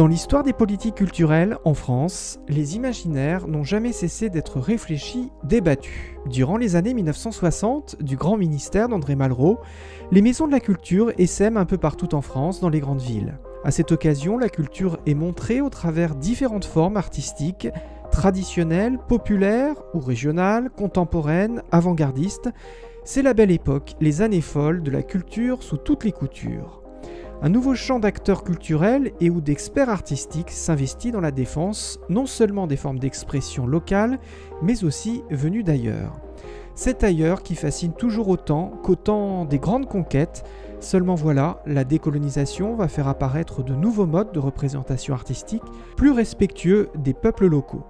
Dans l'histoire des politiques culturelles en France, les imaginaires n'ont jamais cessé d'être réfléchis, débattus. Durant les années 1960, du grand ministère d'André Malraux, les maisons de la culture essaiment un peu partout en France, dans les grandes villes. À cette occasion, la culture est montrée au travers différentes formes artistiques, traditionnelles, populaires ou régionales, contemporaines, avant-gardistes. C'est la belle époque, les années folles de la culture sous toutes les coutures. Un nouveau champ d'acteurs culturels et ou d'experts artistiques s'investit dans la défense non seulement des formes d'expression locales, mais aussi venues d'ailleurs. C'est ailleurs qui fascine toujours autant qu'autant des grandes conquêtes, seulement voilà, la décolonisation va faire apparaître de nouveaux modes de représentation artistique plus respectueux des peuples locaux.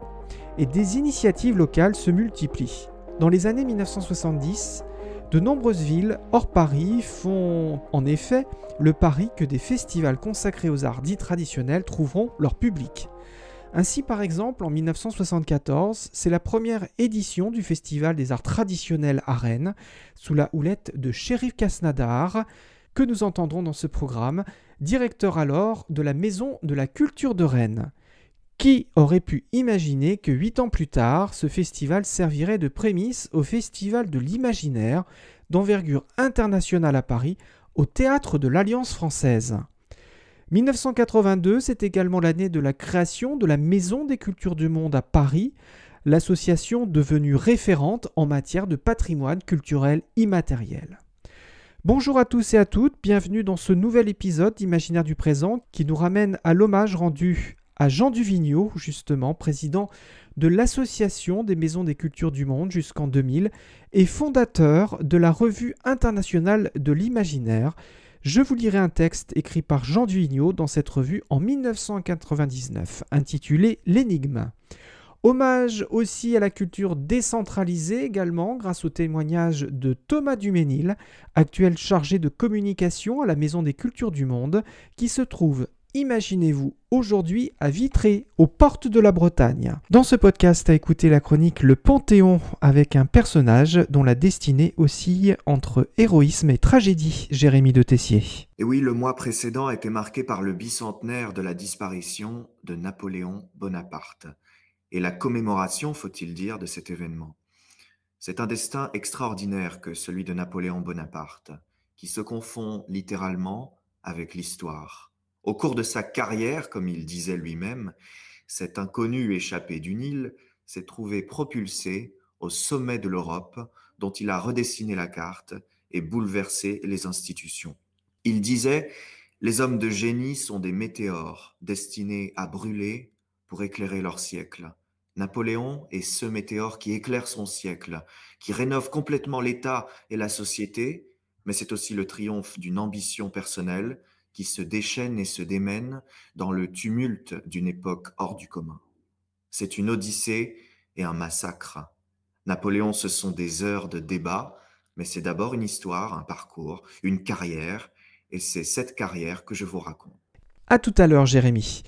Et des initiatives locales se multiplient. Dans les années 1970, de nombreuses villes hors Paris font en effet le pari que des festivals consacrés aux arts dits traditionnels trouveront leur public. Ainsi, par exemple, en 1974, c'est la première édition du Festival des arts traditionnels à Rennes, sous la houlette de Shérif Kasnadar, que nous entendrons dans ce programme, directeur alors de la Maison de la Culture de Rennes. Qui aurait pu imaginer que huit ans plus tard, ce festival servirait de prémisse au Festival de l'Imaginaire, d'envergure internationale à Paris, au théâtre de l'Alliance française 1982, c'est également l'année de la création de la Maison des cultures du monde à Paris, l'association devenue référente en matière de patrimoine culturel immatériel. Bonjour à tous et à toutes, bienvenue dans ce nouvel épisode d'Imaginaire du présent qui nous ramène à l'hommage rendu à Jean Duvigneau, justement, président de l'Association des Maisons des Cultures du Monde jusqu'en 2000 et fondateur de la Revue internationale de l'imaginaire. Je vous lirai un texte écrit par Jean Duvigneau dans cette revue en 1999, intitulé L'énigme. Hommage aussi à la culture décentralisée également grâce au témoignage de Thomas Duménil, actuel chargé de communication à la Maison des Cultures du Monde, qui se trouve Imaginez-vous aujourd'hui à Vitré, aux portes de la Bretagne. Dans ce podcast, à écouter la chronique Le Panthéon avec un personnage dont la destinée oscille entre héroïsme et tragédie, Jérémy de Tessier. Et oui, le mois précédent a été marqué par le bicentenaire de la disparition de Napoléon Bonaparte et la commémoration, faut-il dire, de cet événement. C'est un destin extraordinaire que celui de Napoléon Bonaparte, qui se confond littéralement avec l'histoire. Au cours de sa carrière, comme il disait lui-même, cet inconnu échappé du Nil s'est trouvé propulsé au sommet de l'Europe dont il a redessiné la carte et bouleversé les institutions. Il disait Les hommes de génie sont des météores destinés à brûler pour éclairer leur siècle. Napoléon est ce météore qui éclaire son siècle, qui rénove complètement l'État et la société, mais c'est aussi le triomphe d'une ambition personnelle qui se déchaîne et se démène dans le tumulte d'une époque hors du commun. C'est une odyssée et un massacre. Napoléon, ce sont des heures de débat, mais c'est d'abord une histoire, un parcours, une carrière, et c'est cette carrière que je vous raconte. À tout à l'heure, Jérémy.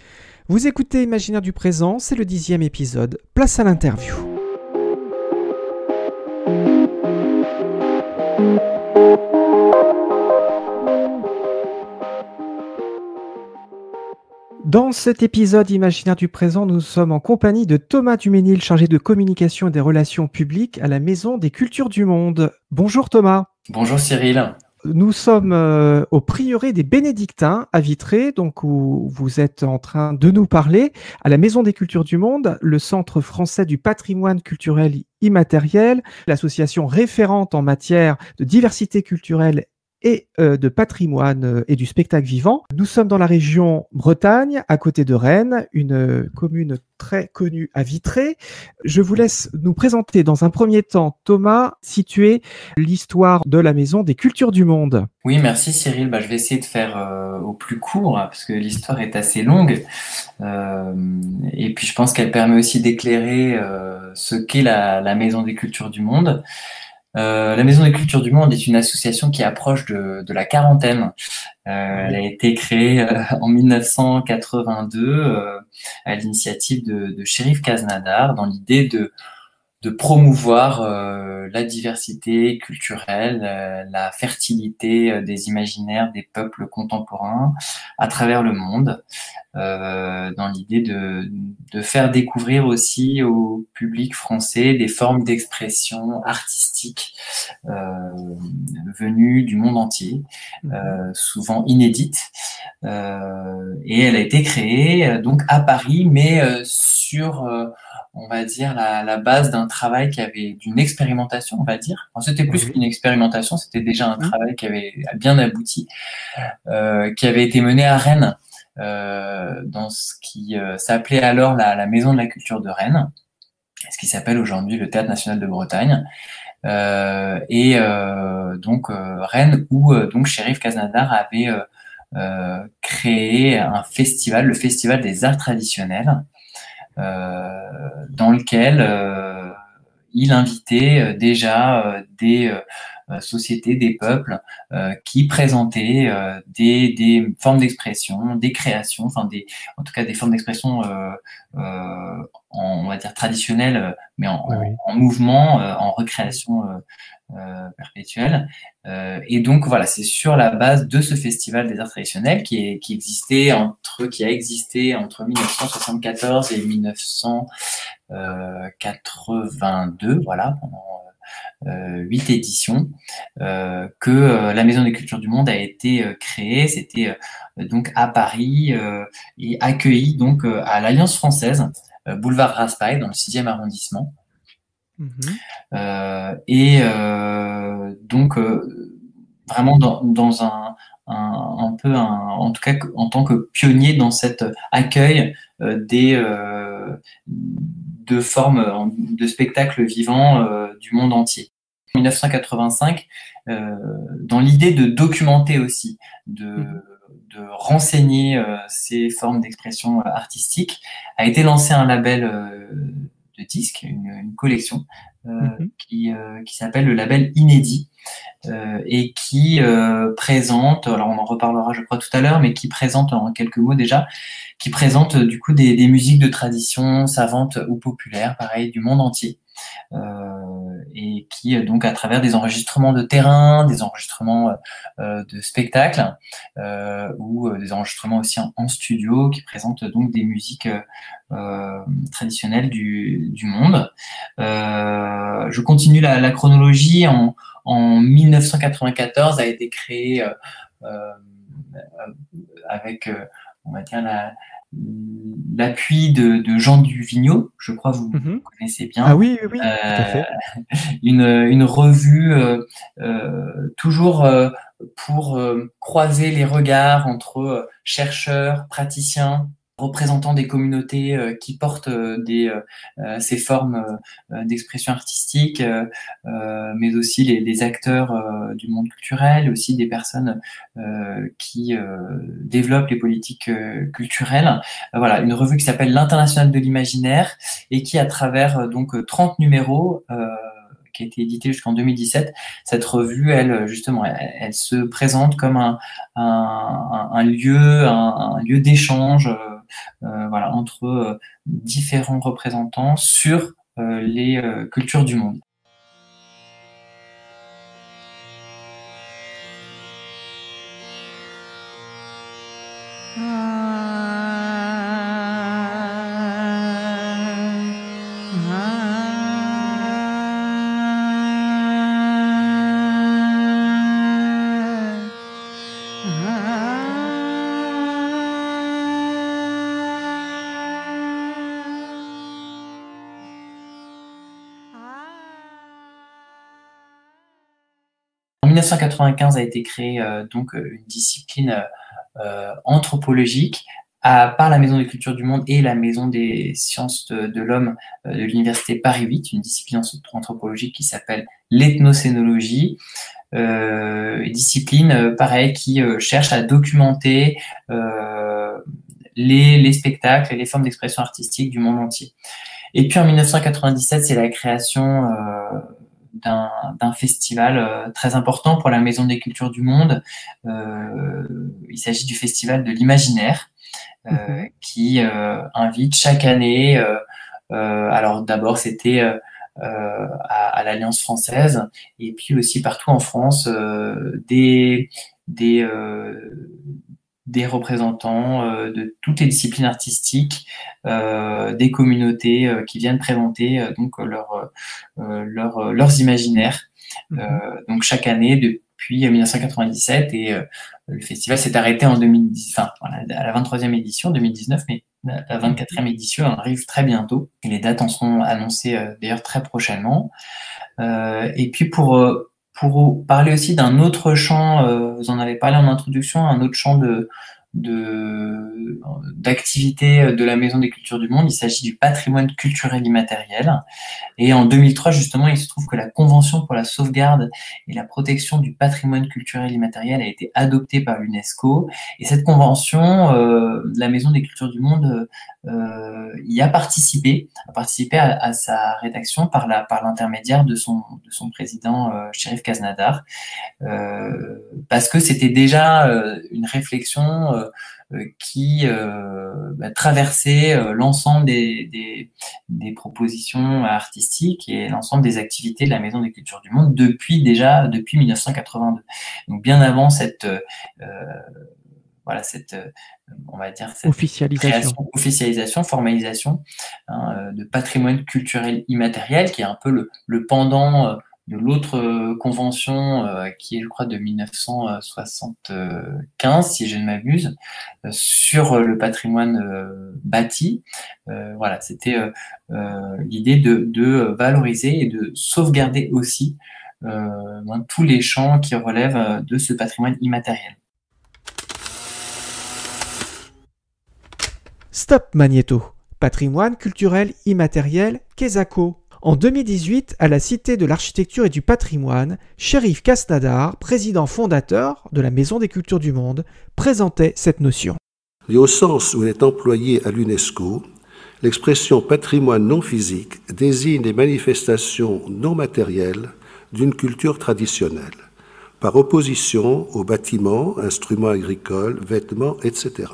Vous écoutez Imaginaire du présent, c'est le dixième épisode. Place à l'interview. Dans cet épisode imaginaire du présent, nous sommes en compagnie de Thomas Duménil, chargé de communication et des relations publiques à la Maison des Cultures du Monde. Bonjour Thomas. Bonjour Cyril. Nous sommes euh, au prieuré des Bénédictins à Vitré, donc où vous êtes en train de nous parler, à la Maison des Cultures du Monde, le Centre français du patrimoine culturel immatériel, l'association référente en matière de diversité culturelle et euh, de patrimoine euh, et du spectacle vivant. Nous sommes dans la région Bretagne, à côté de Rennes, une euh, commune très connue à Vitré. Je vous laisse nous présenter dans un premier temps, Thomas, situer l'histoire de la Maison des Cultures du Monde. Oui, merci Cyril. Bah, je vais essayer de faire au plus court, hein, parce que l'histoire est assez longue. et puis je pense qu'elle permet aussi d'éclairer ce qu'est la Maison des Cultures du Monde. Euh, la Maison des Cultures du Monde est une association qui approche de, de la quarantaine. Euh, elle a été créée euh, en 1982 euh, à l'initiative de, de Shérif Kaznadar dans l'idée de de promouvoir euh, la diversité culturelle, euh, la fertilité euh, des imaginaires des peuples contemporains à travers le monde, dans l'idée de, de, faire découvrir aussi au public français des formes d'expression artistique venues du monde entier, souvent inédites. et elle a été créée donc à Paris, mais sur on va dire, la, base d'un travail qui avait, d'une expérimentation, on va dire. c'était plus qu'une expérimentation, c'était déjà un mmh. travail qui avait bien abouti, euh, qui avait été mené à Rennes, euh, dans ce qui euh, s'appelait alors la, Maison de la Culture de Rennes, ce qui s'appelle aujourd'hui le Théâtre National de Bretagne. et donc Rennes, où donc Shérif Kaznadar avait créé un festival, le Festival des Arts Traditionnels, dans lequel euh, il invitait euh, déjà des sociétés, des peuples qui présentaient des, des, formes d'expression, des créations, enfin des, en tout cas des formes d'expression, on va dire traditionnelles, mais en, en mouvement, en recréation euh, perpétuelle. Euh, et donc voilà, c'est sur la base de ce festival des arts traditionnels qui, est, qui existait entre, qui a existé entre 1974 et 1982, voilà, pendant huit éditions, euh, que la Maison des Cultures du Monde a été créée. C'était donc à Paris et accueilli donc à l'Alliance française, boulevard Raspail, dans le 6e arrondissement. Mhm. Euh, et euh, donc, euh, vraiment dans, un, un, peu, en tout cas en tant que pionnier dans cet accueil des de formes de spectacles vivants du monde entier. En 1985, dans l'idée de documenter aussi, de, mhm. de renseigner ces formes d'expression artistique, a été lancé un label de disques, une, collection euh, mhm. qui, euh, qui s'appelle le label Inédit euh, et qui présente, alors on en reparlera je crois tout à l'heure, mais qui présente en quelques mots déjà, qui présente du coup des, des musiques de tradition savantes ou populaires, pareil, du monde entier. Euh, et qui euh, donc à travers des enregistrements de terrain, des enregistrements euh, de spectacles ou des enregistrements aussi en, studio qui présentent donc des musiques traditionnelles du, monde. je continue la, la chronologie. En, en, 1994 a été créé avec on va dire la, l'appui de, Jean Duvigneau, je crois vous mhm. connaissez bien. Ah oui, oui, tout à fait. Euh, une, une, revue euh, euh, toujours pour croiser les regards entre chercheurs, praticiens, représentants des communautés euh, qui portent euh, euh, ces formes d'expression artistique, mais aussi les, acteurs du monde culturel, aussi des personnes qui développent les politiques culturelles. voilà, une revue qui s'appelle l'International de l'imaginaire et qui, à travers donc 30 numéros, qui a été éditée jusqu'en 2017. Cette revue, elle, justement, elle, se présente comme un, lieu, un, lieu d'échange voilà, entre euh, différents représentants sur euh, les cultures du monde. 1995 a été créée euh, donc euh, une discipline euh, anthropologique par la Maison des Cultures du Monde et la Maison des Sciences de, l'Homme de l'Université Paris 8, une discipline anthropologique qui s'appelle l'ethnocénologie. Euh, discipline, pareil, qui cherche à documenter les, spectacles et les formes d'expression artistique du monde entier. Et puis en 1997, c'est la création d'un festival euh, très important pour la Maison des Cultures du Monde. Euh, il s'agit du Festival de l'Imaginaire, euh, mhm. qui invite chaque année, alors d'abord c'était à, l'Alliance française et puis aussi partout en France des, des, des représentants de toutes les disciplines artistiques, des communautés qui viennent présenter donc leur, leurs imaginaires. Mmh donc chaque année, depuis 1997 et le festival s'est arrêté en 2010, enfin, à la 23e édition, 2019, mais la 24e édition arrive très bientôt. Et les dates en seront annoncées euh, d'ailleurs très prochainement. Euh, et puis pour, euh, pour parler aussi d'un autre champ, vous en avez parlé en introduction, un autre champ de, de d'activité de la Maison des Cultures du Monde. Il s'agit du patrimoine culturel immatériel. Et en 2003, justement, il se trouve que la Convention pour la sauvegarde et la protection du patrimoine culturel immatériel a été adoptée par l'UNESCO. Et cette convention, euh, la Maison des Cultures du Monde euh, y a participé, a participé à, sa rédaction par la par l'intermédiaire de son de son président euh, Shérif Kaznadar, euh, parce que c'était déjà euh, une réflexion euh, qui bah, traversait l'ensemble des, des, des, propositions artistiques et l'ensemble des activités de la Maison des Cultures du Monde depuis déjà depuis 1982. Donc bien avant cette voilà cette on va dire cette officialisation, officialisation formalisation hein, euh, de patrimoine culturel immatériel qui est un peu le, le pendant euh, de l'autre euh, convention qui est je crois de 1975 si je ne m'abuse sur le patrimoine bâti. Voilà c'était l'idée de, de, valoriser et de sauvegarder aussi tous les champs qui relèvent de ce patrimoine immatériel Stop Magnéto, patrimoine culturel immatériel Kesako. En 2018, à la Cité de l'Architecture et du Patrimoine, Shérif Kasnadar, président fondateur de la Maison des Cultures du Monde, présentait cette notion. Et au sens où elle est employée à l'UNESCO, l'expression patrimoine non physique désigne les manifestations non matérielles d'une culture traditionnelle, par opposition aux bâtiments, instruments agricoles, vêtements, etc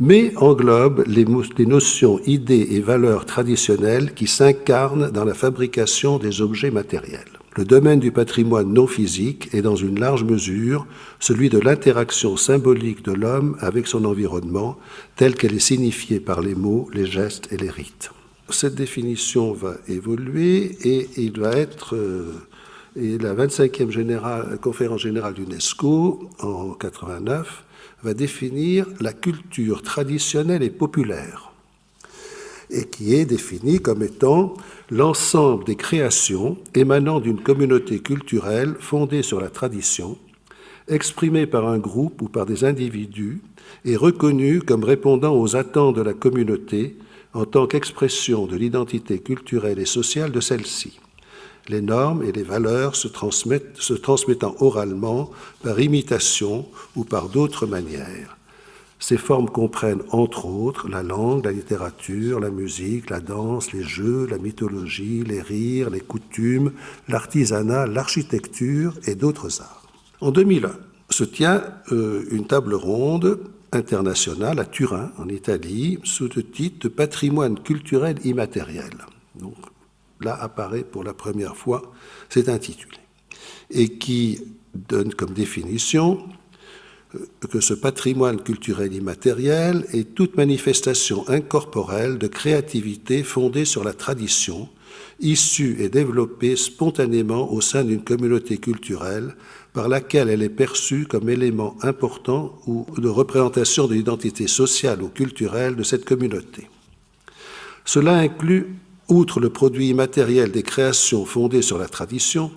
mais englobe les, notions, idées et valeurs traditionnelles qui s'incarnent dans la fabrication des objets matériels. Le domaine du patrimoine non physique est dans une large mesure celui de l'interaction symbolique de l'homme avec son environnement, telle qu'elle est signifiée par les mots, les gestes et les rites. Cette définition va évoluer et il va être euh, la 25e conférence générale d'UNESCO en 89 va définir la culture traditionnelle et populaire, et qui est définie comme étant l'ensemble des créations émanant d'une communauté culturelle fondée sur la tradition, exprimée par un groupe ou par des individus et reconnue comme répondant aux attentes de la communauté en tant qu'expression de l'identité culturelle et sociale de celle-ci les normes et les valeurs se, transmettent, se transmettant oralement par imitation ou par d'autres manières. Ces formes comprennent entre autres la langue, la littérature, la musique, la danse, les jeux, la mythologie, les rires, les coutumes, l'artisanat, l'architecture et d'autres arts. En 2001 se tient euh, une table ronde internationale à Turin, en Italie, sous le titre patrimoine culturel immatériel. Là apparaît pour la première fois, c'est intitulé, et qui donne comme définition euh, que ce patrimoine culturel immatériel est toute manifestation incorporelle de créativité fondée sur la tradition, issue et développée spontanément au sein d'une communauté culturelle par laquelle elle est perçue comme élément important ou de représentation de l'identité sociale ou culturelle de cette communauté. Cela inclut outre le produit immatériel des créations fondées sur la tradition,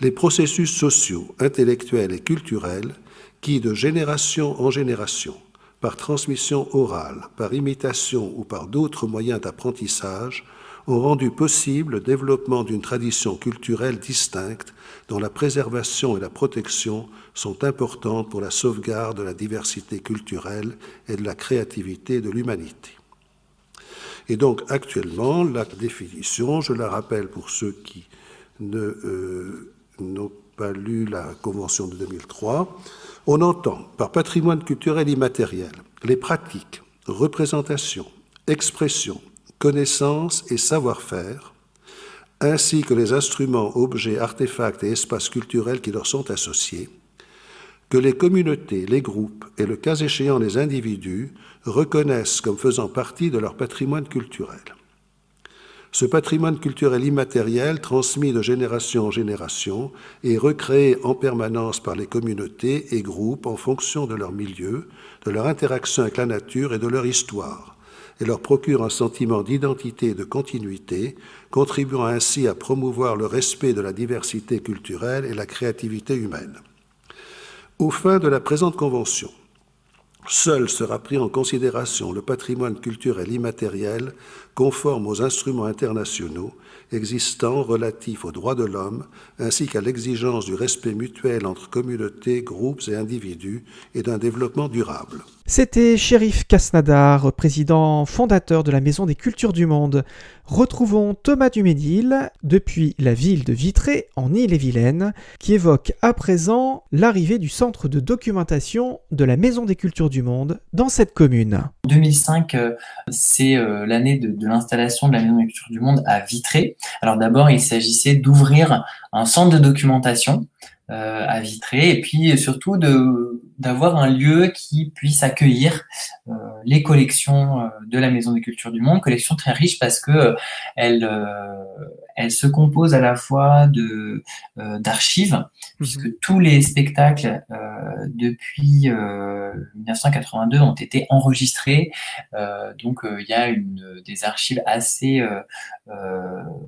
les processus sociaux, intellectuels et culturels qui, de génération en génération, par transmission orale, par imitation ou par d'autres moyens d'apprentissage, ont rendu possible le développement d'une tradition culturelle distincte dont la préservation et la protection sont importantes pour la sauvegarde de la diversité culturelle et de la créativité de l'humanité. Et donc actuellement, la définition, je la rappelle pour ceux qui euh, n'ont pas lu la Convention de 2003, on entend par patrimoine culturel immatériel les pratiques, représentations, expressions, connaissances et savoir-faire ainsi que les instruments, objets, artefacts et espaces culturels qui leur sont associés, que les communautés, les groupes et le cas échéant les individus reconnaissent comme faisant partie de leur patrimoine culturel. Ce patrimoine culturel immatériel, transmis de génération en génération, est recréé en permanence par les communautés et groupes en fonction de leur milieu, de leur interaction avec la nature et de leur histoire, et leur procure un sentiment d'identité et de continuité, contribuant ainsi à promouvoir le respect de la diversité culturelle et la créativité humaine. Aux fins de la présente convention, Seul sera pris en considération le patrimoine culturel immatériel conforme aux instruments internationaux existants relatifs aux droits de l'homme ainsi qu'à l'exigence du respect mutuel entre communautés, groupes et individus et d'un développement durable. C'était Shérif Kasnadar, président fondateur de la Maison des Cultures du Monde. Retrouvons Thomas Duménil depuis la ville de Vitré en Ille-et-Vilaine, qui évoque à présent l'arrivée du centre de documentation de la Maison des Cultures du Monde dans cette commune. 2005, euh, c'est euh, l'année de, de l'installation de la Maison des Cultures du Monde à Vitré. Alors d'abord, il s'agissait d'ouvrir un centre de documentation euh, à Vitré et puis surtout de d'avoir un lieu qui puisse accueillir euh, les collections euh, de la Maison des Cultures du Monde, collections très riches parce que euh, elle, elle se compose à la fois de d'archives, mhm. puisque tous les spectacles depuis 1982 ont été enregistrés, donc il y a une des archives assez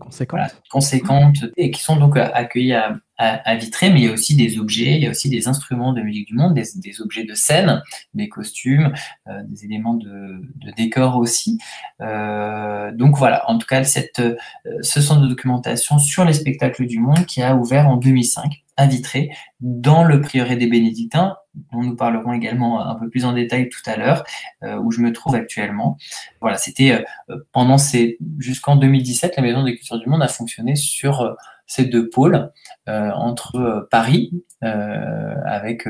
conséquentes. conséquentes et qui sont donc accueillies à, à, Vitré, mais il y a aussi des objets, il y a aussi des instruments de musique du monde, des, des objets de scène, des costumes, euh, des éléments de, de décor aussi. Euh, donc voilà, en tout cas, cette, euh, ce centre de documentation sur les spectacles du monde qui a ouvert en 2005 à Vitré, dans le prieuré des Bénédictins, dont nous parlerons également un peu plus en détail tout à l'heure, où je me trouve actuellement. Voilà, c'était pendant ces jusqu'en 2017, la Maison des Cultures du Monde a fonctionné sur ces deux pôles euh, entre euh, Paris euh, avec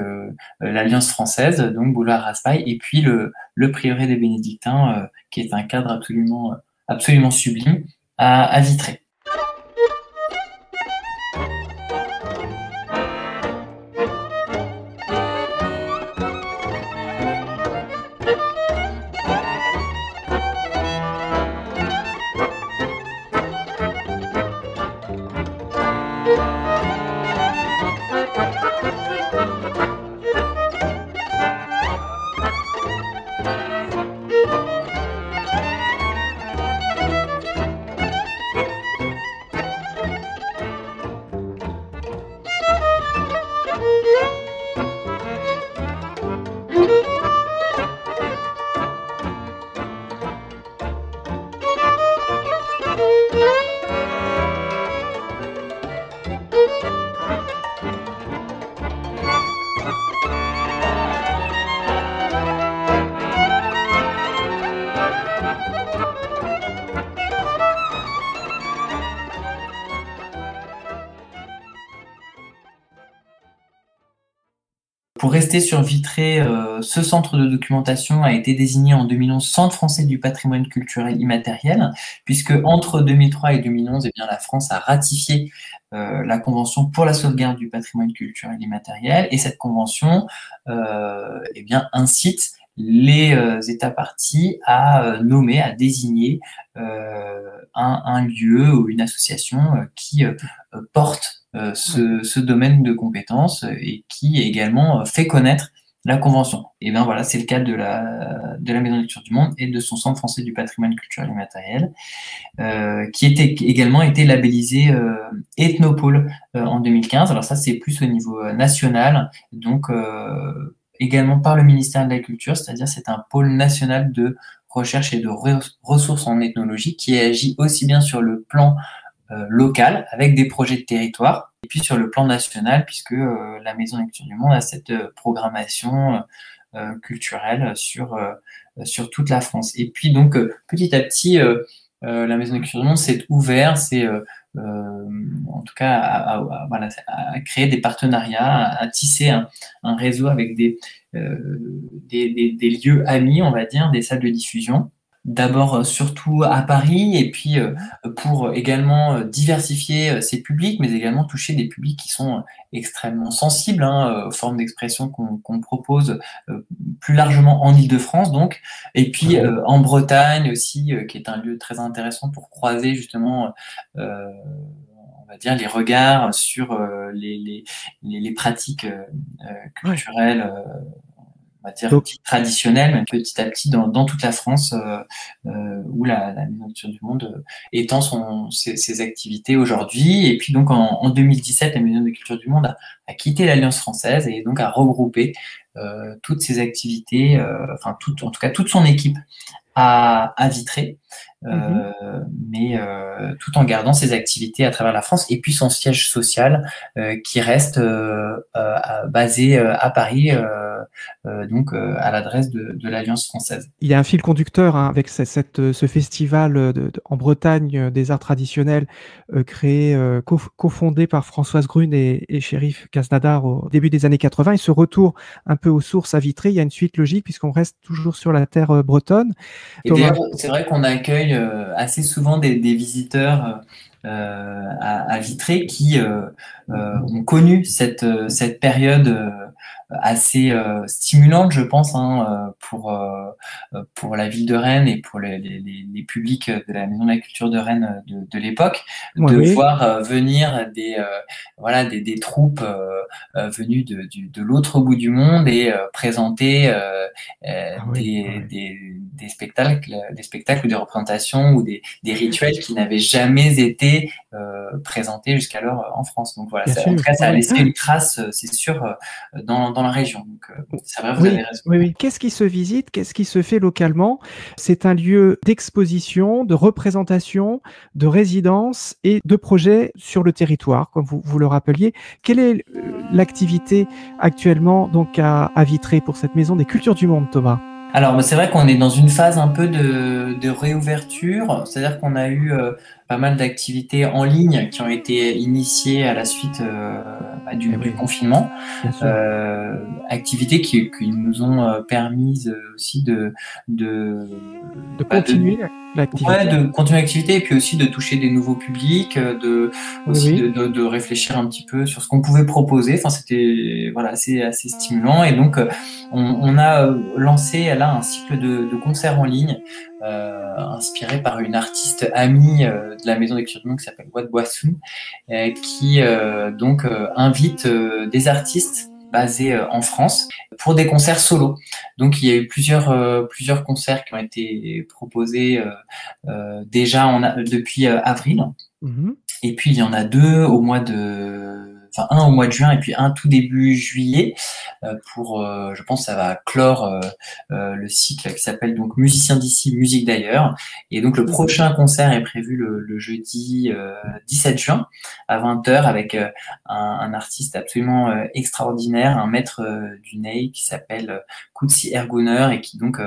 l'Alliance française, donc boulevard Raspail, et puis le, le prieuré des Bénédictins, qui est un cadre absolument, absolument sublime à, à Vitré. Sur Vitré, euh, ce centre de documentation a été désigné en 2011 Centre français du patrimoine culturel immatériel, puisque entre 2003 et 2011, eh la France a ratifié euh, la Convention pour la sauvegarde du patrimoine culturel immatériel, et cette convention euh, eh bien, incite les États partis à nommer, à désigner un, lieu ou une association qui porte euh, ce, domaine de compétences et qui également euh, fait connaître la convention. Et bien voilà, c'est le cas de la, de la Maison de lecture du monde et de son Centre français du patrimoine culturel et matériel, euh, qui était également été labellisé Ethnopole en 2015. Alors ça, c'est plus au niveau national, donc également par le ministère de la Culture, c'est-à-dire c'est un pôle national de recherche et de ressources en ethnologie qui agit aussi bien sur le plan euh, local avec des projets de territoire et puis sur le plan national puisque euh, la Maison Lecture du Monde a cette euh, programmation culturelle sur, sur toute la France. Et puis donc petit à petit, la Maison Lecture du Monde s'est ouverte, c'est en tout cas à, créer des partenariats, à, tisser un, un, réseau avec des, des, des, des, lieux amis, on va dire, des salles de diffusion. D'abord surtout à Paris et puis pour également diversifier ses publics, mais également toucher des publics qui sont extrêmement sensibles hein, aux formes d'expression qu'on propose plus largement en Ile-de-France donc, et puis en Bretagne aussi, qui est un lieu très intéressant pour croiser justement on va dire les regards sur les, les, les, pratiques culturelles on va dire, traditionnelle, mais petit à petit dans, toute la France, euh, euh, où la, la Maison du Monde euh, étend son, ses, activités aujourd'hui. Et puis donc en, 2017, la Maison de Culture du Monde a, quitté l'Alliance française et donc a regroupé toutes ses activités, enfin tout, en tout cas toute son équipe à, à Vitré. Mhm. mais tout en gardant ses activités à travers la France et puis son siège social qui reste basé à Paris euh, donc euh, à l'adresse de, l'Alliance française. Il y a un fil conducteur hein, avec cette, ce festival en Bretagne des arts traditionnels euh, créé, cofondé par Françoise Grune et, et Shérif au début des années 80 et ce retour un peu aux sources à Vitré, il y a une suite logique puisqu'on reste toujours sur la terre bretonne. c'est vrai qu'on accueille assez souvent des, visiteurs à, Vitré qui ont connu cette, cette période assez euh, stimulante, je pense, hein, euh, pour euh, pour la ville de Rennes et pour les, les, les, publics de la Maison de la Culture de Rennes de, de l'époque, de voir venir des voilà des, des troupes venues de, de l'autre bout du monde et présenter ah des, des, des, spectacles, des spectacles ou des représentations ou des, des rituels qui n'avaient jamais été présentés jusqu'alors en France. Donc voilà, ça, en tout cas, ça a laissé une trace, c'est sûr, dans dans la région. Donc, euh, c'est vrai, vous oui, avez raison. Oui, oui. Qu'est-ce qui se visite? Qu'est-ce qui se fait localement? C'est un lieu d'exposition, de représentation, de résidence et de projet sur le territoire, comme vous, vous le rappeliez. Quelle est euh, l'activité actuellement donc à, à Vitré pour cette maison des cultures du monde, Thomas? Alors, c'est vrai qu'on est dans une phase un peu de, de réouverture, c'est-à-dire qu'on a eu euh, pas mal d'activités en ligne qui ont été initiées à la suite euh, bah, du, eh confinement, euh, activités qui, qui, nous ont euh, permis aussi de de, de bah, continuer l'activité, ouais, de continuer l'activité et puis aussi de toucher des nouveaux publics, de aussi De, de, réfléchir un petit peu sur ce qu'on pouvait proposer. Enfin, c'était voilà assez assez stimulant. Et donc on, on a lancé là un cycle de, de concerts en ligne euh, inspiré par une artiste amie euh, de la maison d'écriture monde qui s'appelle Wat Boisson, euh, qui donc invite des artistes basés en France pour des concerts solo. Donc il y a eu plusieurs plusieurs concerts qui ont été proposés déjà en depuis avril. Mm-hmm. Et puis il y en a deux au mois de enfin un au mois de juin et puis un tout début juillet euh, pour, euh, je pense, ça va clore euh, le cycle qui s'appelle donc Musicien d'ici, musique d'ailleurs. Et donc le mhm. prochain concert est prévu le, jeudi 17 juin à 20h avec un, un, artiste absolument extraordinaire, un maître du ney qui s'appelle Kutsi Erguner et qui donc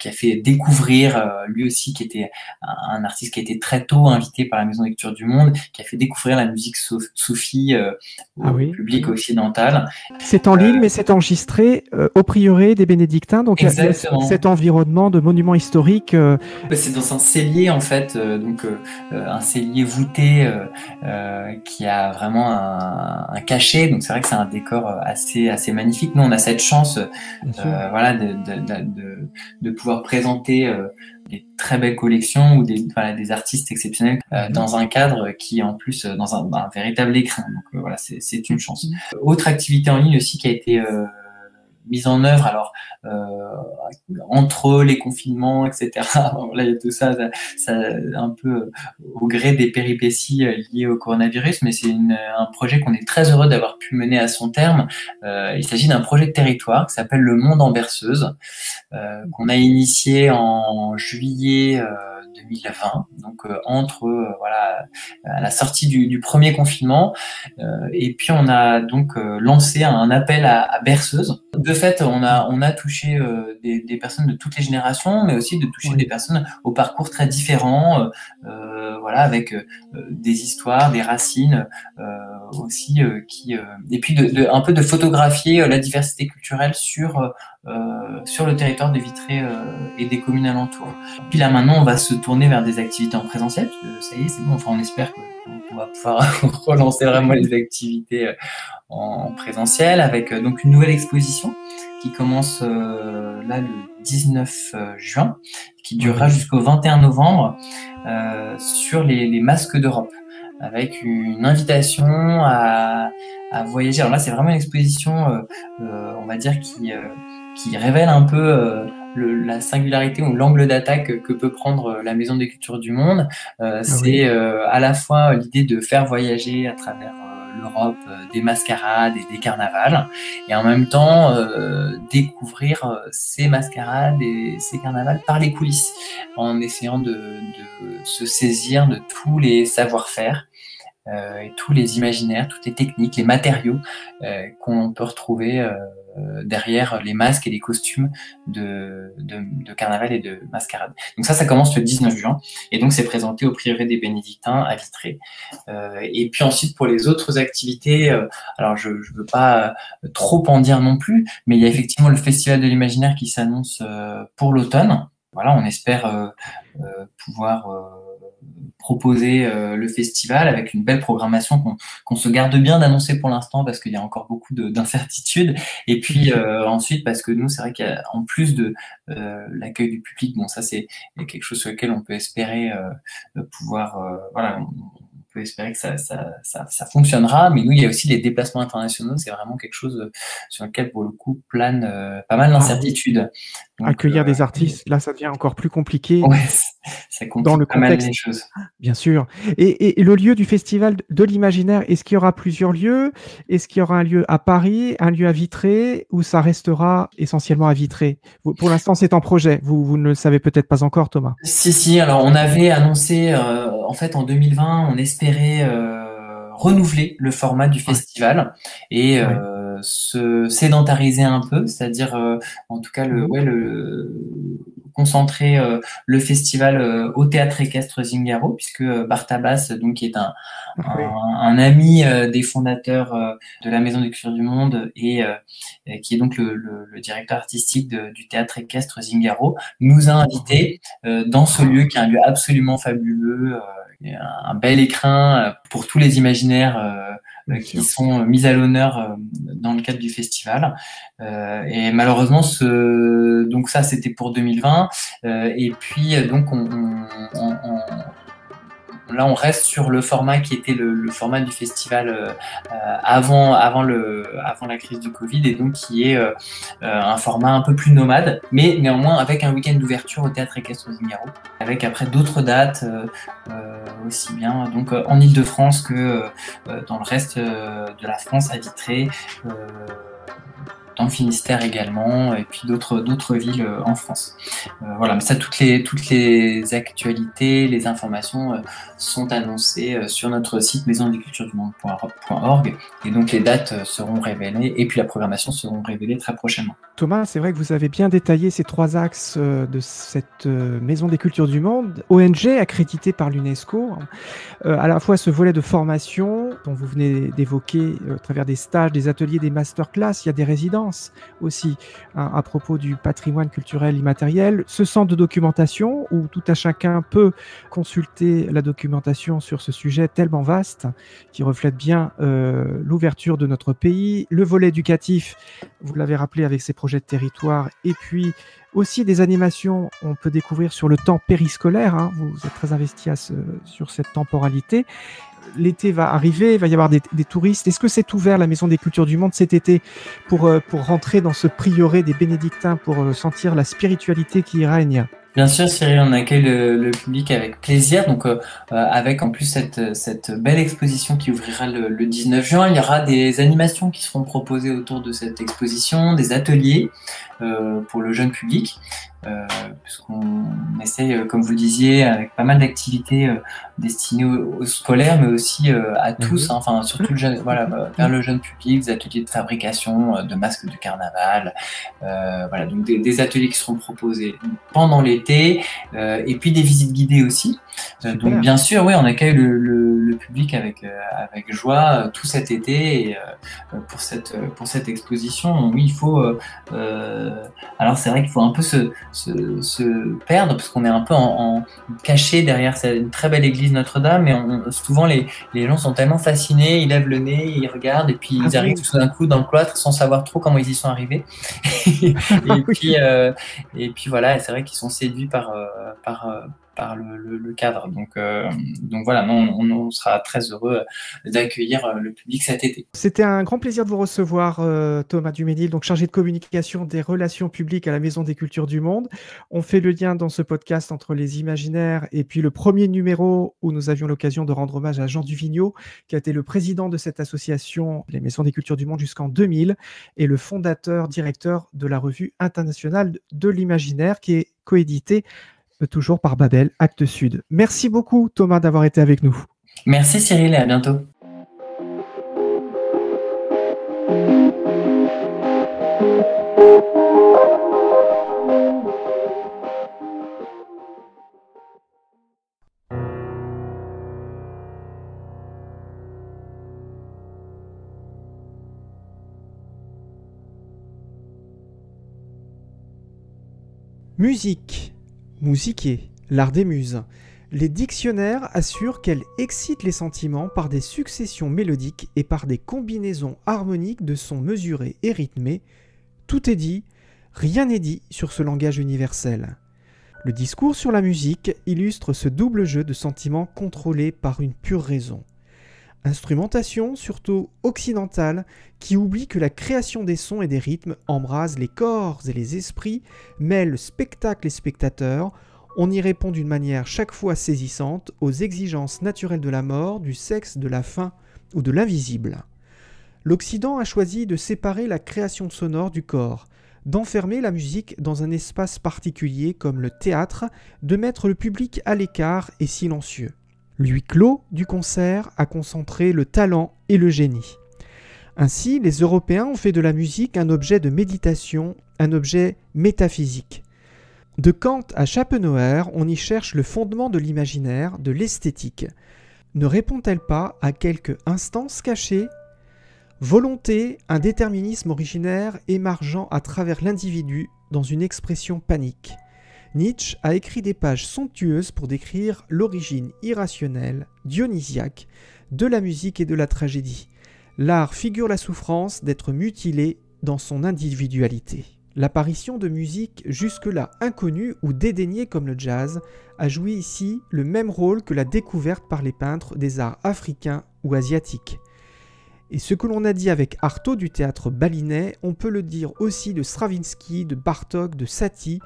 qui a fait découvrir, euh, lui aussi, qui était un, artiste qui a été très tôt invité par la Maison de Lecture du Monde, qui a fait découvrir la musique soufie euh, au ah public occidental. C'est en ligne, euh, mais c'est enregistré au prieuré des Bénédictins, donc cet environnement de monument historique. C'est dans un cellier, en fait, donc un cellier voûté qui a vraiment un, un cachet, donc c'est vrai que c'est un décor assez, assez magnifique. Nous, on a cette chance voilà, de, de, de, de pouvoir présenter euh, des très belles collections ou des, des artistes exceptionnels euh, mhm. dans un cadre qui en plus euh, dans un, véritable écran. Donc voilà, c'est une chance. Mhm. Autre activité en ligne aussi qui a été mise en œuvre. Alors, euh, entre les confinements, etc. là, il y a tout ça, ça, un peu au gré des péripéties euh, liées au coronavirus, mais c'est un projet qu'on est très heureux d'avoir pu mener à son terme. Euh, il s'agit d'un projet de territoire qui s'appelle Le Monde en berceuse, euh, qu'on a initié en juillet. 2020, donc entre voilà à la sortie du, du premier confinement, et puis on a donc lancé un appel à, à berceuse De fait, on a, on a touché euh, des, des, personnes de toutes les générations, mais aussi de toucher des personnes au parcours très différent, euh, euh voilà, avec euh, des histoires, des racines aussi, qui et puis de, de, un peu de photographier la diversité culturelle sur sur le territoire de Vitré et des communes alentours. Puis là maintenant, on va se tourner vers des activités en présentiel, parce que ça y est, c'est bon. Enfin, on espère qu'on va pouvoir relancer vraiment les activités en présentiel avec euh, donc une nouvelle exposition qui commence euh, là le 19 euh, juin, qui durera jusqu'au 21 novembre euh, sur les, les masques d'Europe, avec une invitation à, à, voyager. Alors là, c'est vraiment une exposition, euh, on va dire, qui, qui révèle un peu le, la singularité ou l'angle d'attaque que peut prendre la Maison des Cultures du Monde. Ah c'est à la fois l'idée de faire voyager à travers l'Europe euh, des mascarades et des carnavals, et en même temps euh, découvrir euh, ces mascarades et ces carnavals par les coulisses, en essayant de, de se saisir de tous les savoir-faire et tous les imaginaires, toutes les techniques, les matériaux qu'on peut retrouver derrière les masques et les costumes de, de, de, carnaval et de mascarade. Donc ça, ça commence le 19 juin, et donc c'est présenté au prieuré des Bénédictins à Vitré. Euh, et puis ensuite, pour les autres activités, euh, alors je ne veux pas trop en dire non plus, mais il y a effectivement le Festival de l'imaginaire qui s'annonce pour l'automne. Voilà, on espère pouvoir proposer euh, le festival avec une belle programmation qu'on se garde bien d'annoncer pour l'instant parce qu'il y a encore beaucoup d'incertitudes. Et puis euh, ensuite parce que nous, c'est vrai qu'en plus de euh, l'accueil du public, bon ça c'est quelque chose sur lequel on peut espérer pouvoir, voilà, on peut espérer que ça, ça, ça, ça, fonctionnera. Mais nous, il y a aussi les déplacements internationaux. C'est vraiment quelque chose sur lequel, pour le coup, plane euh, pas mal d'incertitudes. Accueillir des artistes, là, ça devient encore plus compliqué. Ouais, ça dans le contexte. Mal choses. Bien sûr. Et, et, le lieu du festival de l'imaginaire, est-ce qu'il y aura plusieurs lieux? Est-ce qu'il y aura un lieu à Paris, un lieu à Vitré, ou ça restera essentiellement à Vitré? Pour l'instant, c'est en projet. Vous, vous ne le savez peut-être pas encore, Thomas. Si, si. Alors, on avait annoncé, euh, en fait, en 2020, on espérait euh, renouveler le format du festival et euh, se sédentariser un peu, c'est-à-dire euh, en tout cas le, ouais, le concentrer le festival au théâtre équestre Zingaro, puisque Bartabas, donc qui est un, un, ami des fondateurs de la Maison des Cultures du Monde et qui est donc le, le, le directeur artistique de, du théâtre équestre Zingaro, nous a invités dans ce lieu qui est un lieu absolument fabuleux un bel écrin euh, pour tous les imaginaires euh, qui sont mis à l'honneur euh, dans le cadre du festival. et malheureusement, ce, donc ça c'était pour 2020. et puis donc on, on, on, Là, on reste sur le format qui était le, format du festival euh, euh, avant, la crise du Covid et donc qui est euh, un format un peu plus nomade, mais néanmoins avec un week-end d'ouverture au théâtre équestre Zingaro, avec après d'autres dates aussi bien en Ile-de-France que dans le reste de la France à Vitré dans Finistère également, et puis d'autres villes euh, en France. Euh, voilà, mais ça, toutes les toutes les actualités, les informations euh, sont annoncées sur notre site maisondesculturesdumonde.org, et donc les dates seront révélées, et puis la programmation seront révélées très prochainement. Thomas, c'est vrai que vous avez bien détaillé ces trois axes de cette Maison des Cultures du Monde, ONG accréditée par l'UNESCO, à la fois ce volet de formation dont vous venez d'évoquer à travers des stages, des ateliers, des masterclass, il y a des résidences aussi hein, à, propos du patrimoine culturel immatériel. Ce centre de documentation où tout à chacun peut consulter la documentation sur ce sujet tellement vaste qui reflète bien euh, l'ouverture de notre pays, le volet éducatif, vous l'avez rappelé avec ses projets de territoire, et puis aussi des animations, on peut découvrir sur le temps périscolaire. Hein. vous êtes très investi sur cette temporalité l'été va arriver, il va y avoir des, touristes. Est-ce que c'est ouvert la Maison des Cultures du Monde cet été pour, euh, pour rentrer dans ce prieuré des bénédictins, pour euh, sentir la spiritualité qui y règne? Bien sûr, Cyril, on accueille le, public avec plaisir. Donc, euh, euh, avec en plus cette, cette belle exposition qui ouvrira le, 19 juin, il y aura des animations qui seront proposées autour de cette exposition, des ateliers euh, pour le jeune public. Euh, puisqu'on essaye, comme vous le disiez, avec pas mal d'activités destinées aux, scolaires, mais aussi à mhm. tous, hein, enfin surtout le jeune, voilà, vers le jeune public, des ateliers de fabrication de masques de carnaval, voilà, donc des, ateliers qui seront proposés pendant l'été, et puis des visites guidées aussi. Donc bien sûr, oui, on accueille le, le, public avec avec joie tout cet été et, pour cette pour cette exposition. Oui, il faut. alors c'est vrai qu'il faut un peu se se, perdre, parce qu'on est un peu en, caché derrière cette très belle église Notre-Dame, et souvent les, les, gens sont tellement fascinés, ils lèvent le nez, ils regardent, et puis ils ah arrivent tout d'un coup dans le cloître sans savoir trop comment ils y sont arrivés. et, puis, euh, et puis voilà, c'est vrai qu'ils sont séduits par, euh, le, cadre. Donc, euh, donc voilà, on, sera très heureux d'accueillir euh, le public cet été. C'était un grand plaisir de vous recevoir, euh, Thomas Duménil, donc chargé de communication des relations publiques à la Maison des Cultures du Monde. On fait le lien dans ce podcast entre les imaginaires et puis le premier numéro où nous avions l'occasion de rendre hommage à Jean Duvigneau, qui a été le président de cette association, les Maisons des Cultures du Monde, jusqu'en 2000, et le fondateur, directeur de la revue internationale de l'imaginaire, qui est coédité toujours par Babel, Acte Sud. Merci beaucoup Thomas d'avoir été avec nous. Merci Cyril et à bientôt. Musique Musiquer, l'art des muses. Les dictionnaires assurent qu'elle excite les sentiments par des successions mélodiques et par des combinaisons harmoniques de sons mesurés et rythmés. Tout est dit, rien n'est dit sur ce langage universel. Le discours sur la musique illustre ce double jeu de sentiments contrôlés par une pure raison. Instrumentation surtout occidentale qui oublie que la création des sons et des rythmes embrase les corps et les esprits, mêle spectacle et spectateur, on y répond d'une manière chaque fois saisissante aux exigences naturelles de la mort, du sexe, de la faim ou de l'invisible. L'Occident a choisi de séparer la création sonore du corps, d'enfermer la musique dans un espace particulier comme le théâtre, de mettre le public à l'écart et silencieux. Lui clos du concert a concentré le talent et le génie. Ainsi, les Européens ont fait de la musique un objet de méditation, un objet métaphysique. De Kant à Schopenhauer, on y cherche le fondement de l'imaginaire, de l'esthétique. Ne répond-elle pas à quelque instance cachée Volonté, un déterminisme originaire émergeant à travers l'individu dans une expression panique. Nietzsche a écrit des pages somptueuses pour décrire l'origine irrationnelle, dionysiaque, de la musique et de la tragédie. L'art figure la souffrance d'être mutilé dans son individualité. L'apparition de musique jusque-là inconnue ou dédaignée comme le jazz a joué ici le même rôle que la découverte par les peintres des arts africains ou asiatiques. Et ce que l'on a dit avec Artaud du théâtre balinais, on peut le dire aussi de Stravinsky, de Bartok, de Satie.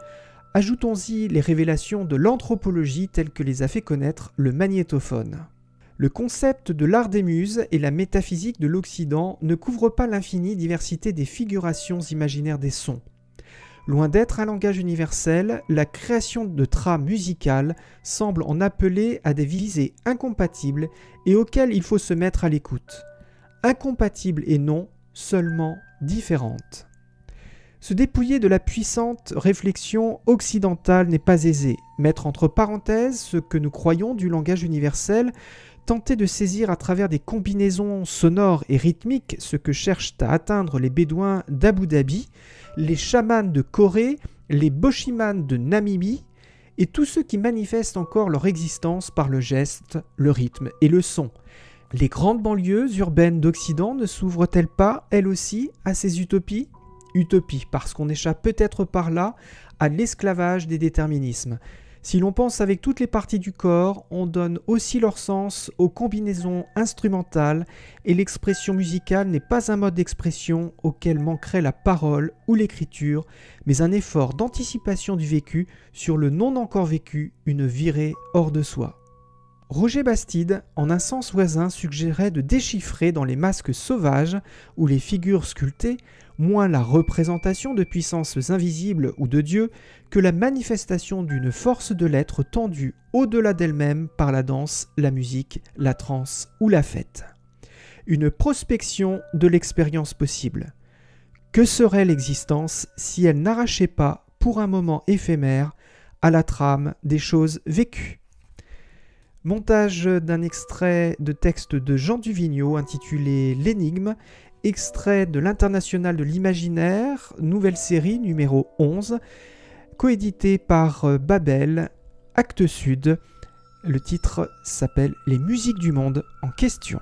Ajoutons-y les révélations de l'anthropologie telles que les a fait connaître le magnétophone. Le concept de l'art des muses et la métaphysique de l'Occident ne couvrent pas l'infinie diversité des figurations imaginaires des sons. Loin d'être un langage universel, la création de trames musicales semble en appeler à des visées incompatibles et auxquelles il faut se mettre à l'écoute. Incompatibles et non seulement différentes. Se dépouiller de la puissante réflexion occidentale n'est pas aisé. Mettre entre parenthèses ce que nous croyons du langage universel, tenter de saisir à travers des combinaisons sonores et rythmiques ce que cherchent à atteindre les Bédouins d'Abu Dhabi, les chamans de Corée, les boshimans de Namibie, et tous ceux qui manifestent encore leur existence par le geste, le rythme et le son. Les grandes banlieues urbaines d'Occident ne s'ouvrent-elles pas, elles aussi, à ces utopies? Utopies, parce qu'on échappe peut-être par là à l'esclavage des déterminismes. Si l'on pense avec toutes les parties du corps, on donne aussi leur sens aux combinaisons instrumentales et l'expression musicale n'est pas un mode d'expression auquel manquerait la parole ou l'écriture, mais un effort d'anticipation du vécu sur le non encore vécu, une virée hors de soi. Roger Bastide, en un sens voisin, suggérait de déchiffrer dans les masques sauvages ou les figures sculptées moins la représentation de puissances invisibles ou de Dieu que la manifestation d'une force de l'être tendue au-delà d'elle-même par la danse, la musique, la trance ou la fête. Une prospection de l'expérience possible. Que serait l'existence si elle n'arrachait pas, pour un moment éphémère, à la trame des choses vécues? Montage d'un extrait de texte de Jean Duvigneau intitulé L'énigme extrait de l'International de l'imaginaire, nouvelle série numéro 11, coédité par euh, Babel, Acte Sud. Le titre s'appelle Les musiques du monde en question.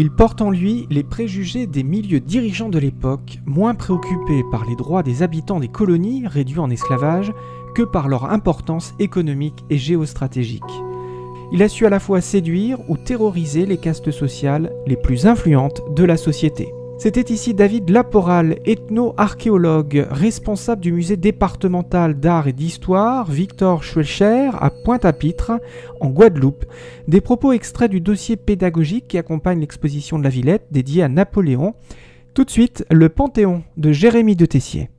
Il porte en lui les préjugés des milieux dirigeants de l'époque, moins préoccupés par les droits des habitants des colonies réduits en esclavage que par leur importance économique et géostratégique. Il a su à la fois séduire ou terroriser les castes sociales les plus influentes de la société. C'était ici David Laporal, ethno-archéologue, responsable du musée départemental d'art et d'histoire Victor Schwelcher à Pointe-à-Pitre, en Guadeloupe, des propos extraits du dossier pédagogique qui accompagne l'exposition de la Villette dédiée à Napoléon. Tout de suite, le Panthéon de Jérémie de Tessier.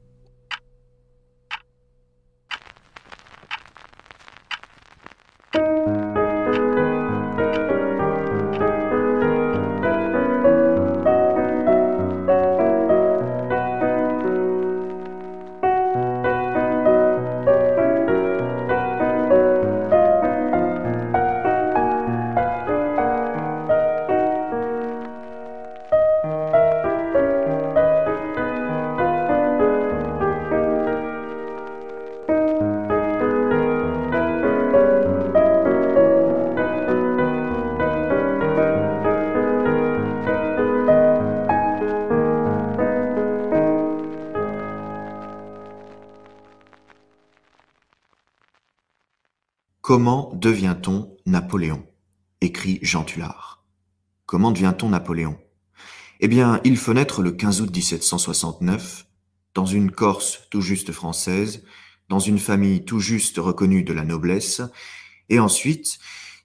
Comment devient-on Napoléon? écrit Jean Tullard. Comment devient-on Napoléon? Eh bien, il faut naître le 15 août 1769, dans une Corse tout juste française, dans une famille tout juste reconnue de la noblesse, et ensuite,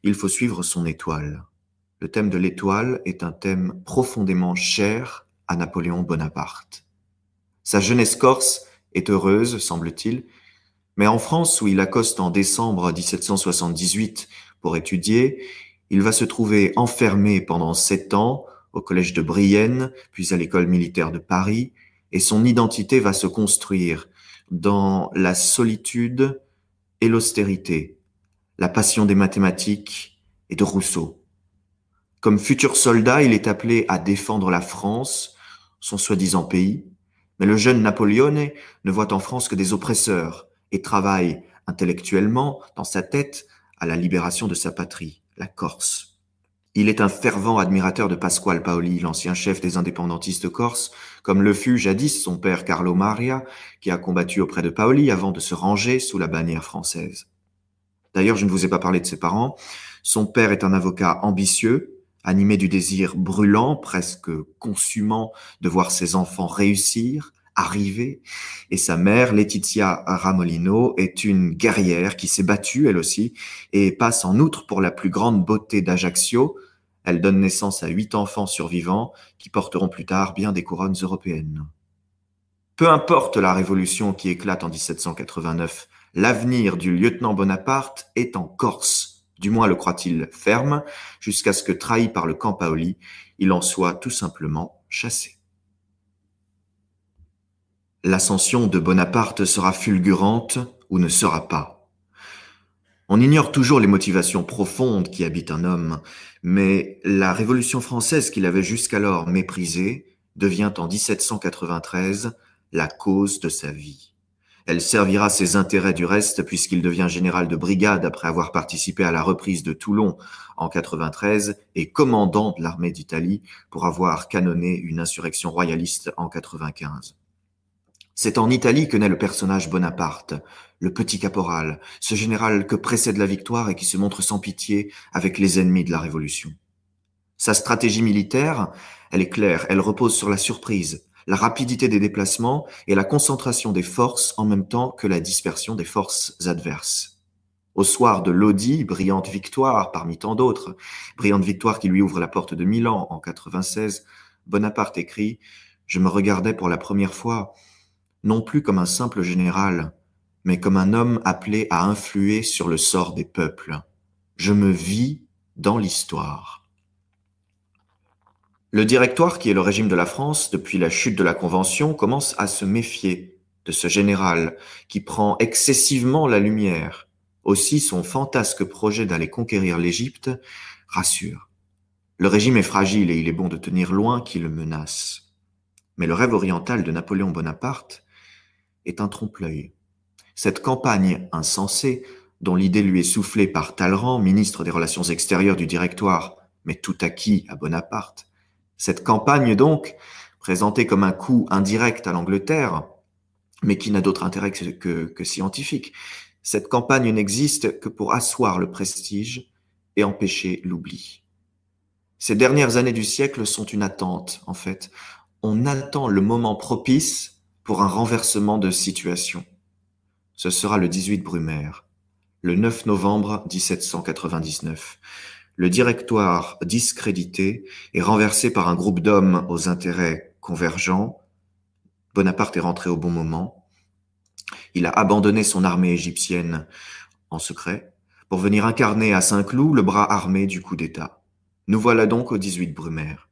il faut suivre son étoile. Le thème de l'étoile est un thème profondément cher à Napoléon Bonaparte. Sa jeunesse corse est heureuse, semble-t-il, mais en France, où il accoste en décembre 1778 pour étudier, il va se trouver enfermé pendant sept ans au collège de Brienne, puis à l'école militaire de Paris, et son identité va se construire dans la solitude et l'austérité, la passion des mathématiques et de Rousseau. Comme futur soldat, il est appelé à défendre la France, son soi-disant pays, mais le jeune Napoléon ne voit en France que des oppresseurs, et travaille intellectuellement dans sa tête à la libération de sa patrie, la Corse. Il est un fervent admirateur de Pasquale Paoli, l'ancien chef des indépendantistes corses, comme le fut jadis son père Carlo Maria, qui a combattu auprès de Paoli avant de se ranger sous la bannière française. D'ailleurs, je ne vous ai pas parlé de ses parents. Son père est un avocat ambitieux, animé du désir brûlant, presque consumant, de voir ses enfants réussir, arrivée. Et sa mère, Laetitia Ramolino, est une guerrière qui s'est battue, elle aussi, et passe en outre pour la plus grande beauté d'Ajaccio. Elle donne naissance à huit enfants survivants qui porteront plus tard bien des couronnes européennes. Peu importe la révolution qui éclate en 1789, l'avenir du lieutenant Bonaparte est en Corse, du moins le croit-il ferme, jusqu'à ce que, trahi par le camp Paoli, il en soit tout simplement chassé. L'ascension de Bonaparte sera fulgurante ou ne sera pas. On ignore toujours les motivations profondes qui habitent un homme, Mais la Révolution française qu'il avait jusqu'alors méprisée devient en 1793 la cause de sa vie. Elle servira ses intérêts du reste puisqu'il devient général de brigade après avoir participé à la reprise de Toulon en 93 et commandant de l'armée d'Italie pour avoir canonné une insurrection royaliste en 95. C'est en Italie que naît le personnage Bonaparte, le petit caporal, ce général que précède la victoire et qui se montre sans pitié avec les ennemis de la Révolution. Sa stratégie militaire, elle est claire, elle repose sur la surprise, la rapidité des déplacements et la concentration des forces en même temps que la dispersion des forces adverses. Au soir de Lodi, brillante victoire parmi tant d'autres, brillante victoire qui lui ouvre la porte de Milan en 96, Bonaparte écrit Je me regardais pour la première fois, non plus comme un simple général, mais comme un homme appelé à influer sur le sort des peuples. Je me vis dans l'histoire. Le directoire, qui est le régime de la France depuis la chute de la Convention, commence à se méfier de ce général qui prend excessivement la lumière. Aussi son fantasque projet d'aller conquérir l'Égypte rassure. Le régime est fragile et il est bon de tenir loin qui le menace. Mais le rêve oriental de Napoléon Bonaparte est un trompe-l'œil. Cette campagne insensée, dont l'idée lui est soufflée par Talleyrand, ministre des Relations extérieures du Directoire, mais tout acquis à Bonaparte, cette campagne, donc, présentée comme un coup indirect à l'Angleterre, mais qui n'a d'autre intérêt que, scientifique, cette campagne n'existe que pour asseoir le prestige et empêcher l'oubli. Ces dernières années du siècle sont une attente, en fait. On attend le moment propice pour un renversement de situation. Ce sera le 18 Brumaire, le 9 novembre 1799. Le directoire discrédité est renversé par un groupe d'hommes aux intérêts convergents. Bonaparte est rentré au bon moment. Il a abandonné son armée égyptienne en secret pour venir incarner à Saint-Cloud le bras armé du coup d'État. Nous voilà donc au 18 Brumaire.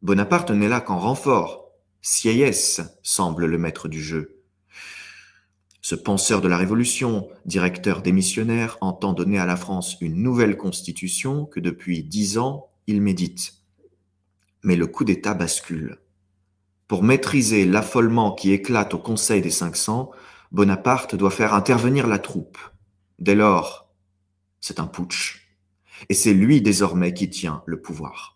Bonaparte n'est là qu'en renfort. Sieyès semble le maître du jeu. Ce penseur de la Révolution, directeur démissionnaire, entend donner à la France une nouvelle constitution que depuis dix ans, il médite. Mais le coup d'État bascule. Pour maîtriser l'affolement qui éclate au Conseil des 500, Bonaparte doit faire intervenir la troupe. Dès lors, c'est un putsch. Et c'est lui désormais qui tient le pouvoir.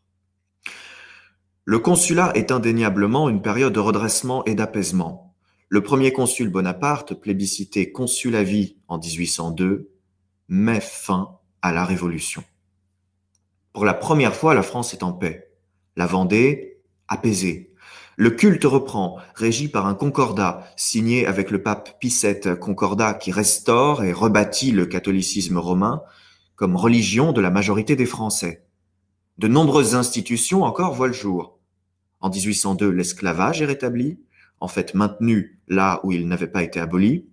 Le consulat est indéniablement une période de redressement et d'apaisement. Le premier consul Bonaparte, plébiscité consul à vie en 1802, met fin à la Révolution. Pour la première fois, la France est en paix. La Vendée, apaisée. Le culte reprend, régi par un concordat signé avec le pape Pie concordat qui restaure et rebâtit le catholicisme romain comme religion de la majorité des Français. De nombreuses institutions encore voient le jour. En 1802, l'esclavage est rétabli, en fait maintenu là où il n'avait pas été aboli,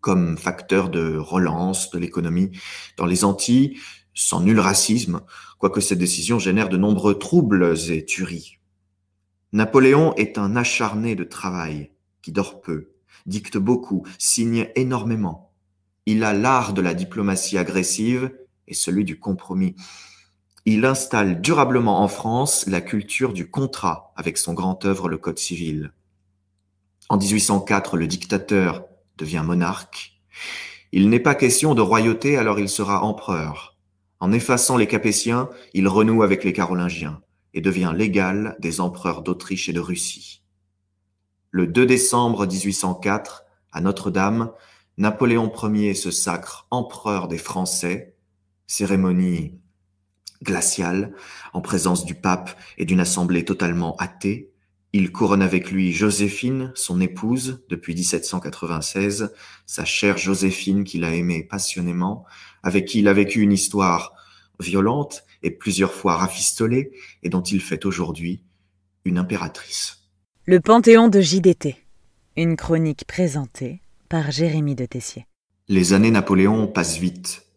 comme facteur de relance de l'économie dans les Antilles, sans nul racisme, quoique cette décision génère de nombreux troubles et tueries. Napoléon est un acharné de travail, qui dort peu, dicte beaucoup, signe énormément. Il a l'art de la diplomatie agressive et celui du compromis. Il installe durablement en France la culture du contrat avec son grand œuvre, le Code civil. En 1804, le dictateur devient monarque. Il n'est pas question de royauté, alors il sera empereur. En effaçant les Capétiens, il renoue avec les Carolingiens et devient l'égal des empereurs d'Autriche et de Russie. Le 2 décembre 1804, à Notre-Dame, Napoléon Ier se sacre empereur des Français, cérémonie glaciale, en présence du pape et d'une assemblée totalement athée, il couronne avec lui Joséphine, son épouse, depuis 1796, sa chère Joséphine qu'il a aimée passionnément, avec qui il a vécu une histoire violente et plusieurs fois rafistolée, et dont il fait aujourd'hui une impératrice. Le Panthéon de JDT, une chronique présentée par Jérémy de Tessier. Les années Napoléon passent vite,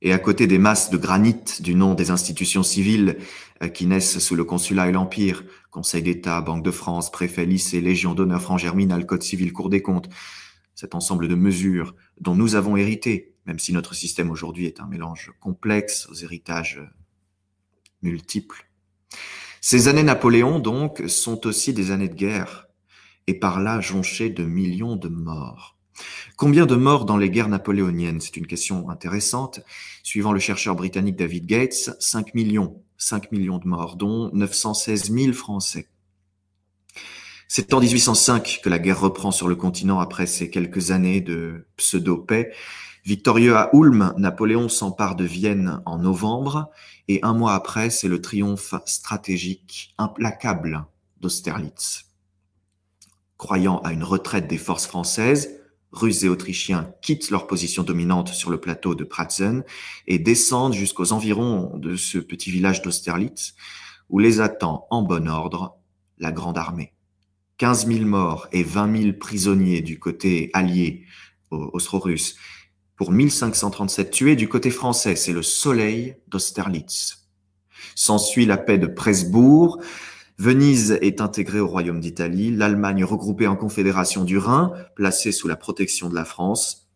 et à côté des masses de granit du nom des institutions civiles euh, qui naissent sous le consulat et l'Empire, Conseil d'État, Banque de France, préfet, lycée, Légion d'honneur franc-germinal, Code civil, Cour des comptes, cet ensemble de mesures dont nous avons hérité, même si notre système aujourd'hui est un mélange complexe aux héritages multiples. Ces années Napoléon, donc, sont aussi des années de guerre, et par là jonchées de millions de morts. Combien de morts dans les guerres napoléoniennes? C'est une question intéressante. Suivant le chercheur britannique David Gates, 5 millions, 5 millions de morts, dont 916 000 Français. C'est en 1805 que la guerre reprend sur le continent après ces quelques années de pseudo-paix. Victorieux à Ulm, Napoléon s'empare de Vienne en novembre et un mois après, c'est le triomphe stratégique implacable d'Austerlitz. Croyant à une retraite des forces françaises, Russes et Autrichiens quittent leur position dominante sur le plateau de Pratzen et descendent jusqu'aux environs de ce petit village d'Austerlitz, où les attend en bon ordre la grande armée. 15 000 morts et 20 000 prisonniers du côté allié austro-russe, pour 1537 tués du côté français. C'est le soleil d'Austerlitz. S'ensuit la paix de Presbourg, Venise est intégrée au royaume d'Italie, l'Allemagne regroupée en confédération du Rhin, placée sous la protection de la France.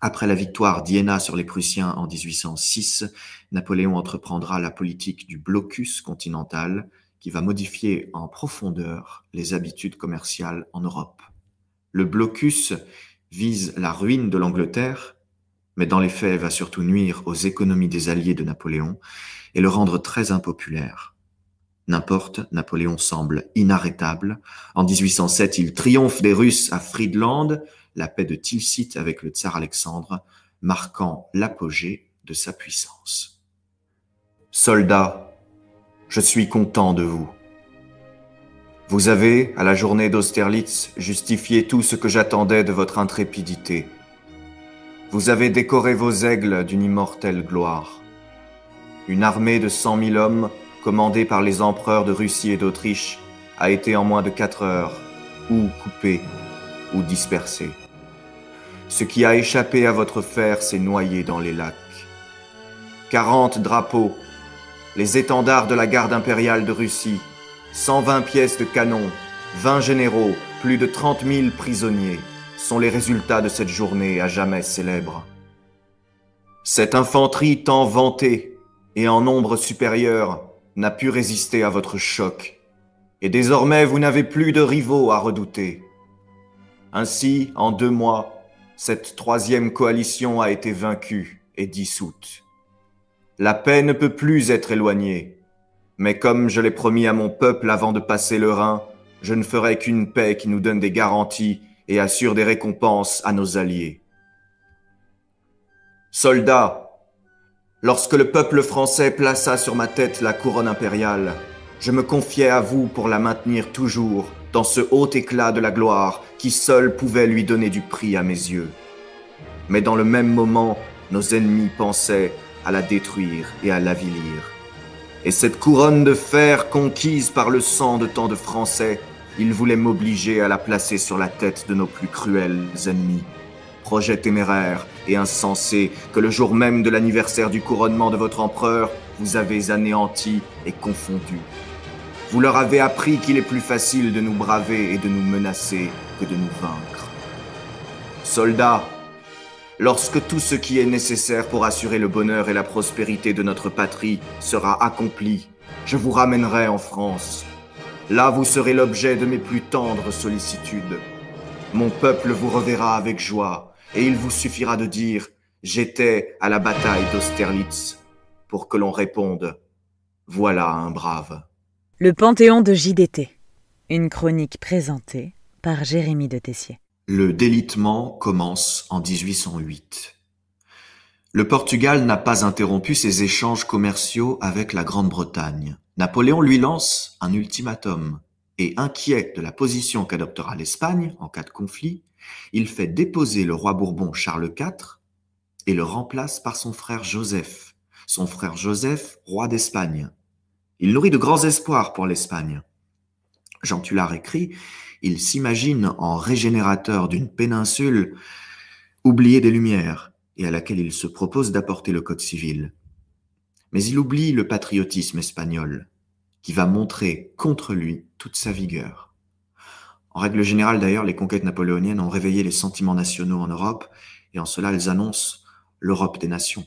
Après la victoire d'Iéna sur les Prussiens en 1806, Napoléon entreprendra la politique du blocus continental qui va modifier en profondeur les habitudes commerciales en Europe. Le blocus vise la ruine de l'Angleterre, mais dans les faits va surtout nuire aux économies des alliés de Napoléon et le rendre très impopulaire. N'importe, Napoléon semble inarrêtable. En 1807, il triomphe des Russes à Friedland, la paix de Tilsit avec le tsar Alexandre, marquant l'apogée de sa puissance. Soldats, je suis content de vous. Vous avez, à la journée d'Austerlitz, justifié tout ce que j'attendais de votre intrépidité. Vous avez décoré vos aigles d'une immortelle gloire. Une armée de cent mille hommes commandé par les empereurs de Russie et d'Autriche, a été en moins de quatre heures ou coupé ou dispersé. Ce qui a échappé à votre fer s'est noyé dans les lacs. Quarante drapeaux, les étendards de la garde impériale de Russie, 120 pièces de canon, 20 généraux, plus de 30 000 prisonniers sont les résultats de cette journée à jamais célèbre. Cette infanterie tant vantée et en nombre supérieur n'a pu résister à votre choc, et désormais vous n'avez plus de rivaux à redouter. Ainsi, en deux mois, cette troisième coalition a été vaincue et dissoute. La paix ne peut plus être éloignée, mais comme je l'ai promis à mon peuple avant de passer le Rhin, je ne ferai qu'une paix qui nous donne des garanties et assure des récompenses à nos alliés. Soldats, Lorsque le peuple français plaça sur ma tête la couronne impériale, je me confiais à vous pour la maintenir toujours dans ce haut éclat de la gloire qui seul pouvait lui donner du prix à mes yeux. Mais dans le même moment, nos ennemis pensaient à la détruire et à l'avilir. Et cette couronne de fer conquise par le sang de tant de Français, ils voulaient m'obliger à la placer sur la tête de nos plus cruels ennemis projet téméraire et insensé que le jour même de l'anniversaire du couronnement de votre empereur, vous avez anéanti et confondu. Vous leur avez appris qu'il est plus facile de nous braver et de nous menacer que de nous vaincre. Soldats, lorsque tout ce qui est nécessaire pour assurer le bonheur et la prospérité de notre patrie sera accompli, je vous ramènerai en France. Là, vous serez l'objet de mes plus tendres sollicitudes. Mon peuple vous reverra avec joie et il vous suffira de dire J'étais à la bataille d'Austerlitz pour que l'on réponde Voilà un brave. Le Panthéon de JDT. Une chronique présentée par Jérémy de Tessier. Le délitement commence en 1808. Le Portugal n'a pas interrompu ses échanges commerciaux avec la Grande-Bretagne. Napoléon lui lance un ultimatum et inquiet de la position qu'adoptera l'Espagne en cas de conflit, il fait déposer le roi Bourbon Charles IV et le remplace par son frère Joseph, son frère Joseph, roi d'Espagne. Il nourrit de grands espoirs pour l'Espagne. Jean Tullard écrit, il s'imagine en régénérateur d'une péninsule oubliée des Lumières et à laquelle il se propose d'apporter le Code civil. Mais il oublie le patriotisme espagnol, qui va montrer contre lui toute sa vigueur. En règle générale, d'ailleurs, les conquêtes napoléoniennes ont réveillé les sentiments nationaux en Europe, et en cela, elles annoncent l'Europe des nations.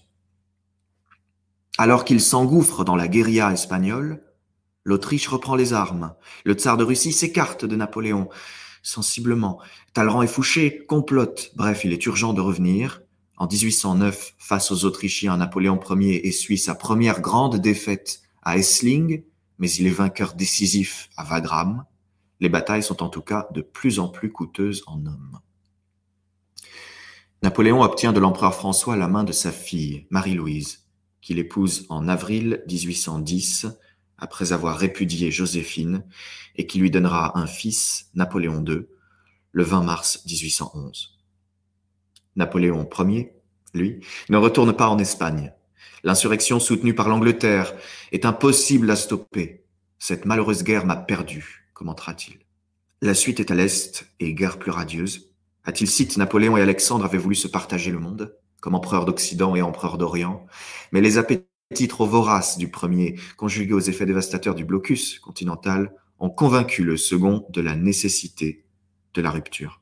Alors qu'il s'engouffre dans la guérilla espagnole, l'Autriche reprend les armes. Le tsar de Russie s'écarte de Napoléon sensiblement. Talleyrand et Fouché complotent. Bref, il est urgent de revenir. En 1809, face aux Autrichiens, Napoléon Ier essuie sa première grande défaite à Essling, mais il est vainqueur décisif à Wagram. Les batailles sont en tout cas de plus en plus coûteuses en hommes. Napoléon obtient de l'empereur François la main de sa fille, Marie-Louise, qu'il épouse en avril 1810, après avoir répudié Joséphine, et qui lui donnera un fils, Napoléon II, le 20 mars 1811. Napoléon Ier, lui, ne retourne pas en Espagne. L'insurrection soutenue par l'Angleterre est impossible à stopper. Cette malheureuse guerre m'a perdu, commentera-t-il. La suite est à l'Est et guerre plus radieuse. À Tilsit, Napoléon et Alexandre avaient voulu se partager le monde, comme empereur d'Occident et empereur d'Orient, mais les appétits trop voraces du premier, conjugués aux effets dévastateurs du blocus continental, ont convaincu le second de la nécessité de la rupture.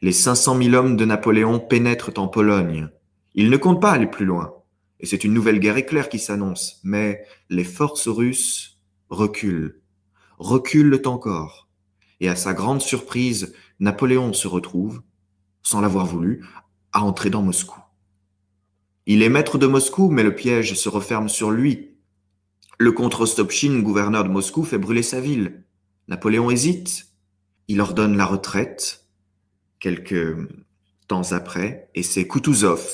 Les 500 000 hommes de Napoléon pénètrent en Pologne. Ils ne comptent pas aller plus loin. Et c'est une nouvelle guerre éclair qui s'annonce. Mais les forces russes reculent, reculent encore. Et à sa grande surprise, Napoléon se retrouve, sans l'avoir voulu, à entrer dans Moscou. Il est maître de Moscou, mais le piège se referme sur lui. Le comte Rostopchine, gouverneur de Moscou, fait brûler sa ville. Napoléon hésite. Il ordonne la retraite quelques temps après, et c'est Kutuzov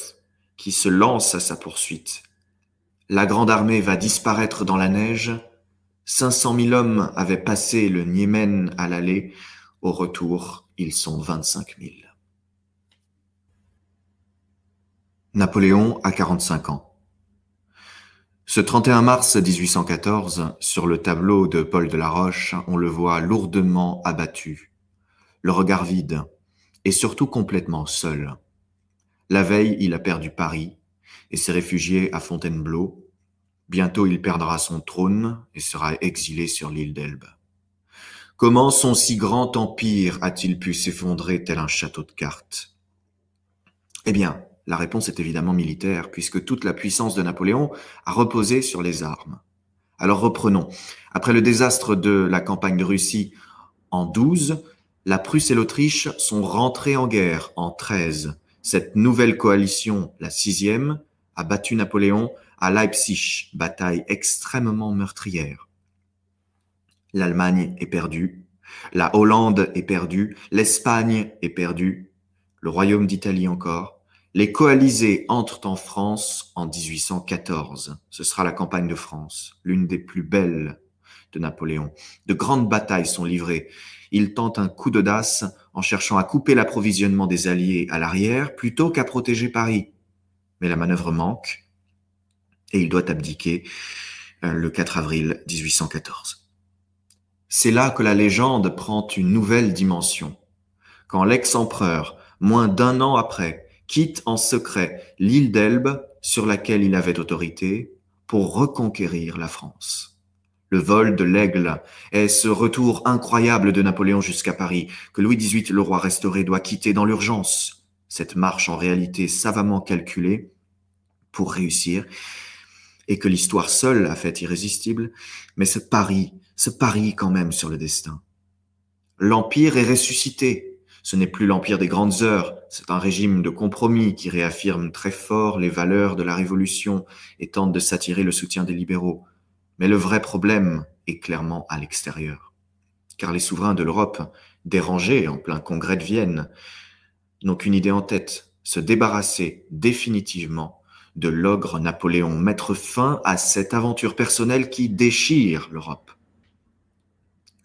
qui se lance à sa poursuite. La grande armée va disparaître dans la neige. 500 000 hommes avaient passé le Niemen à l'aller. Au retour, ils sont 25 000. Napoléon a 45 ans. Ce 31 mars 1814, sur le tableau de Paul de la Roche, on le voit lourdement abattu, le regard vide, et surtout complètement seul. La veille, il a perdu Paris et s'est réfugié à Fontainebleau. Bientôt, il perdra son trône et sera exilé sur l'île d'Elbe. Comment son si grand empire a-t-il pu s'effondrer tel un château de cartes? Eh bien, la réponse est évidemment militaire, puisque toute la puissance de Napoléon a reposé sur les armes. Alors reprenons. Après le désastre de la campagne de Russie en 12, la Prusse et l'Autriche sont rentrées en guerre en 13. Cette nouvelle coalition, la sixième, a battu Napoléon à Leipzig, bataille extrêmement meurtrière. L'Allemagne est perdue, la Hollande est perdue, l'Espagne est perdue, le Royaume d'Italie encore. Les coalisés entrent en France en 1814. Ce sera la campagne de France, l'une des plus belles de Napoléon. De grandes batailles sont livrées il tente un coup d'audace en cherchant à couper l'approvisionnement des Alliés à l'arrière plutôt qu'à protéger Paris. Mais la manœuvre manque et il doit abdiquer euh, le 4 avril 1814. C'est là que la légende prend une nouvelle dimension. Quand l'ex-empereur, moins d'un an après, quitte en secret l'île d'Elbe sur laquelle il avait autorité pour reconquérir la France. Le vol de l'aigle est ce retour incroyable de Napoléon jusqu'à Paris que Louis XVIII, le roi restauré, doit quitter dans l'urgence. Cette marche en réalité savamment calculée pour réussir et que l'histoire seule a fait irrésistible, mais ce pari, ce pari quand même sur le destin. L'Empire est ressuscité. Ce n'est plus l'Empire des grandes heures, c'est un régime de compromis qui réaffirme très fort les valeurs de la Révolution et tente de s'attirer le soutien des libéraux. Mais le vrai problème est clairement à l'extérieur. Car les souverains de l'Europe, dérangés en plein congrès de Vienne, n'ont qu'une idée en tête, se débarrasser définitivement de l'ogre Napoléon, mettre fin à cette aventure personnelle qui déchire l'Europe.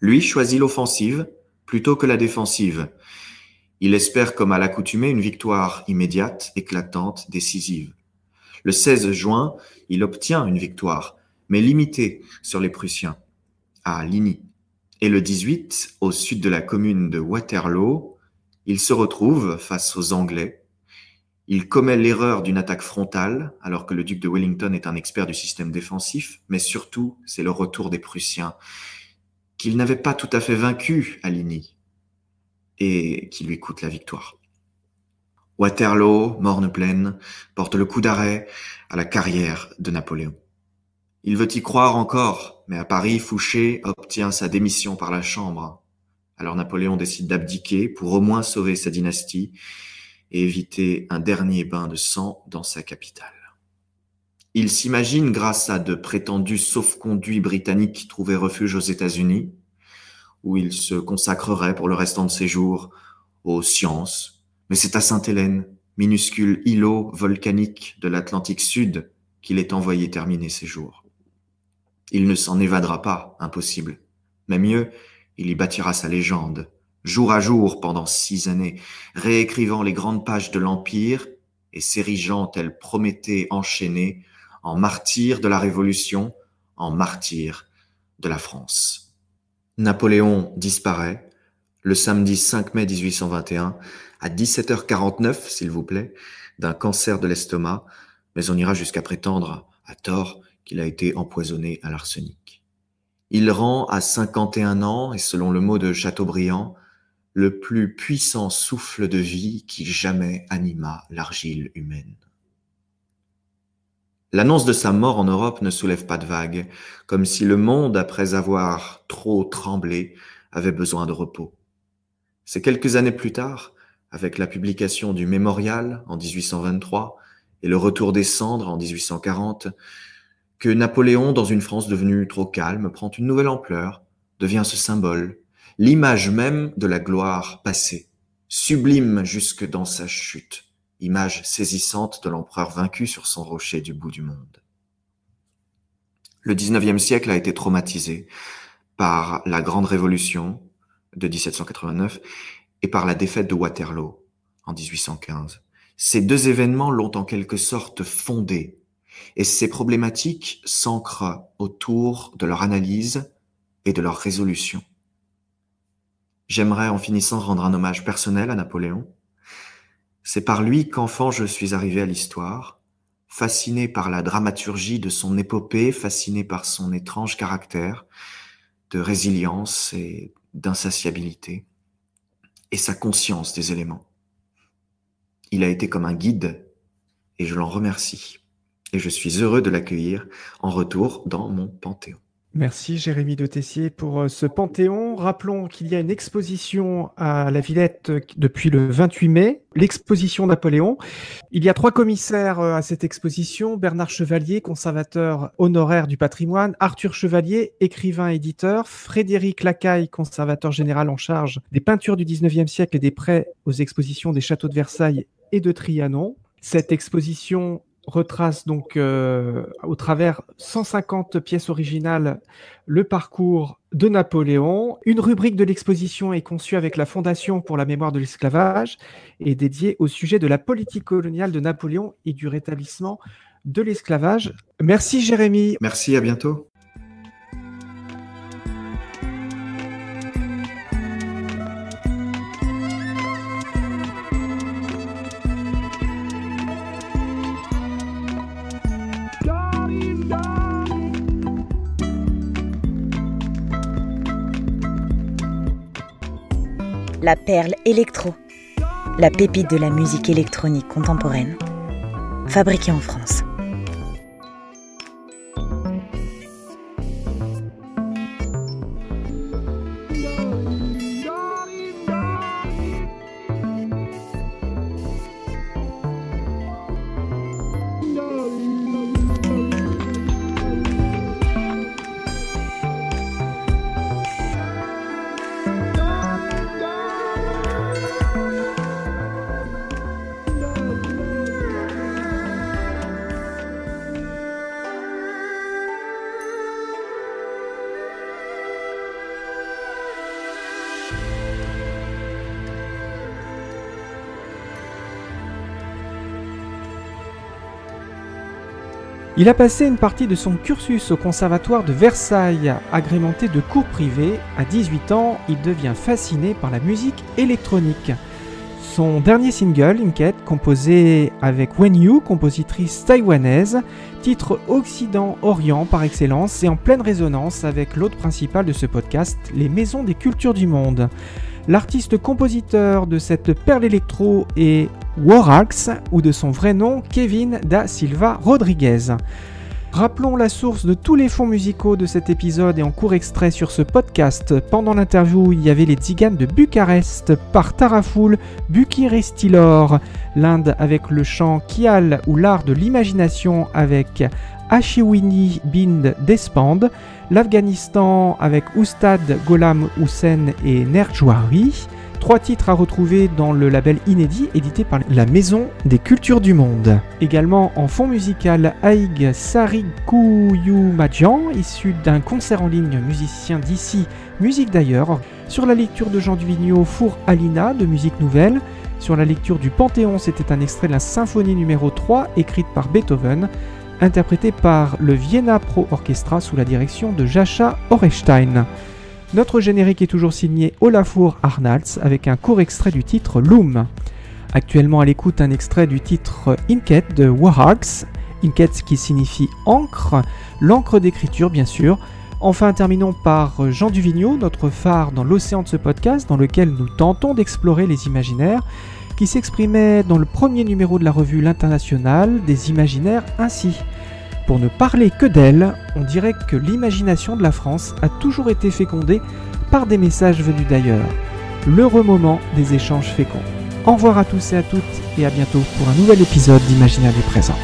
Lui choisit l'offensive plutôt que la défensive. Il espère, comme à l'accoutumée, une victoire immédiate, éclatante, décisive. Le 16 juin, il obtient une victoire, mais limité sur les Prussiens, à Ligny. Et le 18, au sud de la commune de Waterloo, il se retrouve face aux Anglais. Il commet l'erreur d'une attaque frontale, alors que le duc de Wellington est un expert du système défensif, mais surtout, c'est le retour des Prussiens, qu'il n'avait pas tout à fait vaincu à Ligny, et qui lui coûte la victoire. Waterloo, morne-pleine, porte le coup d'arrêt à la carrière de Napoléon. Il veut y croire encore, mais à Paris, Fouché obtient sa démission par la Chambre. Alors Napoléon décide d'abdiquer pour au moins sauver sa dynastie et éviter un dernier bain de sang dans sa capitale. Il s'imagine, grâce à de prétendus sauf-conduits britanniques trouvés refuge aux États-Unis, où il se consacrerait pour le restant de ses jours aux sciences, mais c'est à Sainte-Hélène, minuscule îlot volcanique de l'Atlantique Sud, qu'il est envoyé terminer ses jours. Il ne s'en évadera pas, impossible. Mais mieux, il y bâtira sa légende, jour à jour pendant six années, réécrivant les grandes pages de l'Empire et s'érigeant tel Prométhée enchaîné en martyr de la Révolution, en martyr de la France. Napoléon disparaît le samedi 5 mai 1821 à 17h49, s'il vous plaît, d'un cancer de l'estomac, mais on ira jusqu'à prétendre, à tort, qu'il a été empoisonné à l'arsenic. Il rend à 51 ans, et selon le mot de Chateaubriand, le plus puissant souffle de vie qui jamais anima l'argile humaine. L'annonce de sa mort en Europe ne soulève pas de vagues, comme si le monde, après avoir trop tremblé, avait besoin de repos. C'est quelques années plus tard, avec la publication du Mémorial en 1823 et le retour des cendres en 1840, que Napoléon, dans une France devenue trop calme, prend une nouvelle ampleur, devient ce symbole, l'image même de la gloire passée, sublime jusque dans sa chute, image saisissante de l'empereur vaincu sur son rocher du bout du monde. Le XIXe siècle a été traumatisé par la Grande Révolution de 1789 et par la défaite de Waterloo en 1815. Ces deux événements l'ont en quelque sorte fondé et ces problématiques s'ancrent autour de leur analyse et de leur résolution. J'aimerais en finissant rendre un hommage personnel à Napoléon. C'est par lui qu'enfant je suis arrivé à l'histoire, fasciné par la dramaturgie de son épopée, fasciné par son étrange caractère de résilience et d'insatiabilité, et sa conscience des éléments. Il a été comme un guide, et je l'en remercie et je suis heureux de l'accueillir en retour dans mon Panthéon. Merci Jérémy de Tessier pour euh, ce Panthéon. Rappelons qu'il y a une exposition à la Villette euh, depuis le 28 mai, l'exposition Napoléon. Il y a trois commissaires euh, à cette exposition, Bernard Chevalier, conservateur honoraire du patrimoine, Arthur Chevalier, écrivain éditeur, Frédéric Lacaille, conservateur général en charge des peintures du 19e siècle et des prêts aux expositions des châteaux de Versailles et de Trianon. Cette exposition retrace donc euh, au travers 150 pièces originales le parcours de Napoléon. Une rubrique de l'exposition est conçue avec la Fondation pour la mémoire de l'esclavage et dédiée au sujet de la politique coloniale de Napoléon et du rétablissement de l'esclavage. Merci Jérémy. Merci, à bientôt. La perle électro, la pépite de la musique électronique contemporaine, fabriquée en France. Il a passé une partie de son cursus au conservatoire de Versailles, agrémenté de cours privés. À 18 ans, il devient fasciné par la musique électronique. Son dernier single, Inket, composé avec Wen Yu, compositrice taïwanaise, titre Occident-Orient par excellence et en pleine résonance avec l'hôte principal de ce podcast, les Maisons des Cultures du Monde. L'artiste-compositeur de cette perle électro est Warax, ou de son vrai nom Kevin da Silva Rodriguez. Rappelons la source de tous les fonds musicaux de cet épisode et en court extrait sur ce podcast. Pendant l'interview, il y avait les Tziganes de Bucarest par Tarafoul Bukirestilor, l'Inde avec le chant Kial ou l'art de l'imagination avec Ashiwini Bind Despand, l'Afghanistan avec Oustad Gholam Hussein et Nerjouari, Trois titres à retrouver dans le label inédit édité par la Maison des Cultures du Monde. Également en fond musical Aig Sarikuyumajan, issu d'un concert en ligne musicien d'ici, musique d'ailleurs. Sur la lecture de Jean Duvigneau, Four Alina de musique nouvelle. Sur la lecture du Panthéon, c'était un extrait de la symphonie numéro 3 écrite par Beethoven, interprété par le Vienna Pro Orchestra sous la direction de Jacha Orestein. Notre générique est toujours signé Olafur Arnalds avec un court extrait du titre Loom. Actuellement à l'écoute un extrait du titre Inket de Warhags, Inket qui signifie encre, l'encre d'écriture bien sûr. Enfin terminons par Jean Duvigneau, notre phare dans l'océan de ce podcast dans lequel nous tentons d'explorer les imaginaires qui s'exprimait dans le premier numéro de la revue L'International des imaginaires ainsi. Pour ne parler que d'elle, on dirait que l'imagination de la France a toujours été fécondée par des messages venus d'ailleurs. L'heureux moment des échanges féconds. Au revoir à tous et à toutes et à bientôt pour un nouvel épisode d'Imaginaire du présent.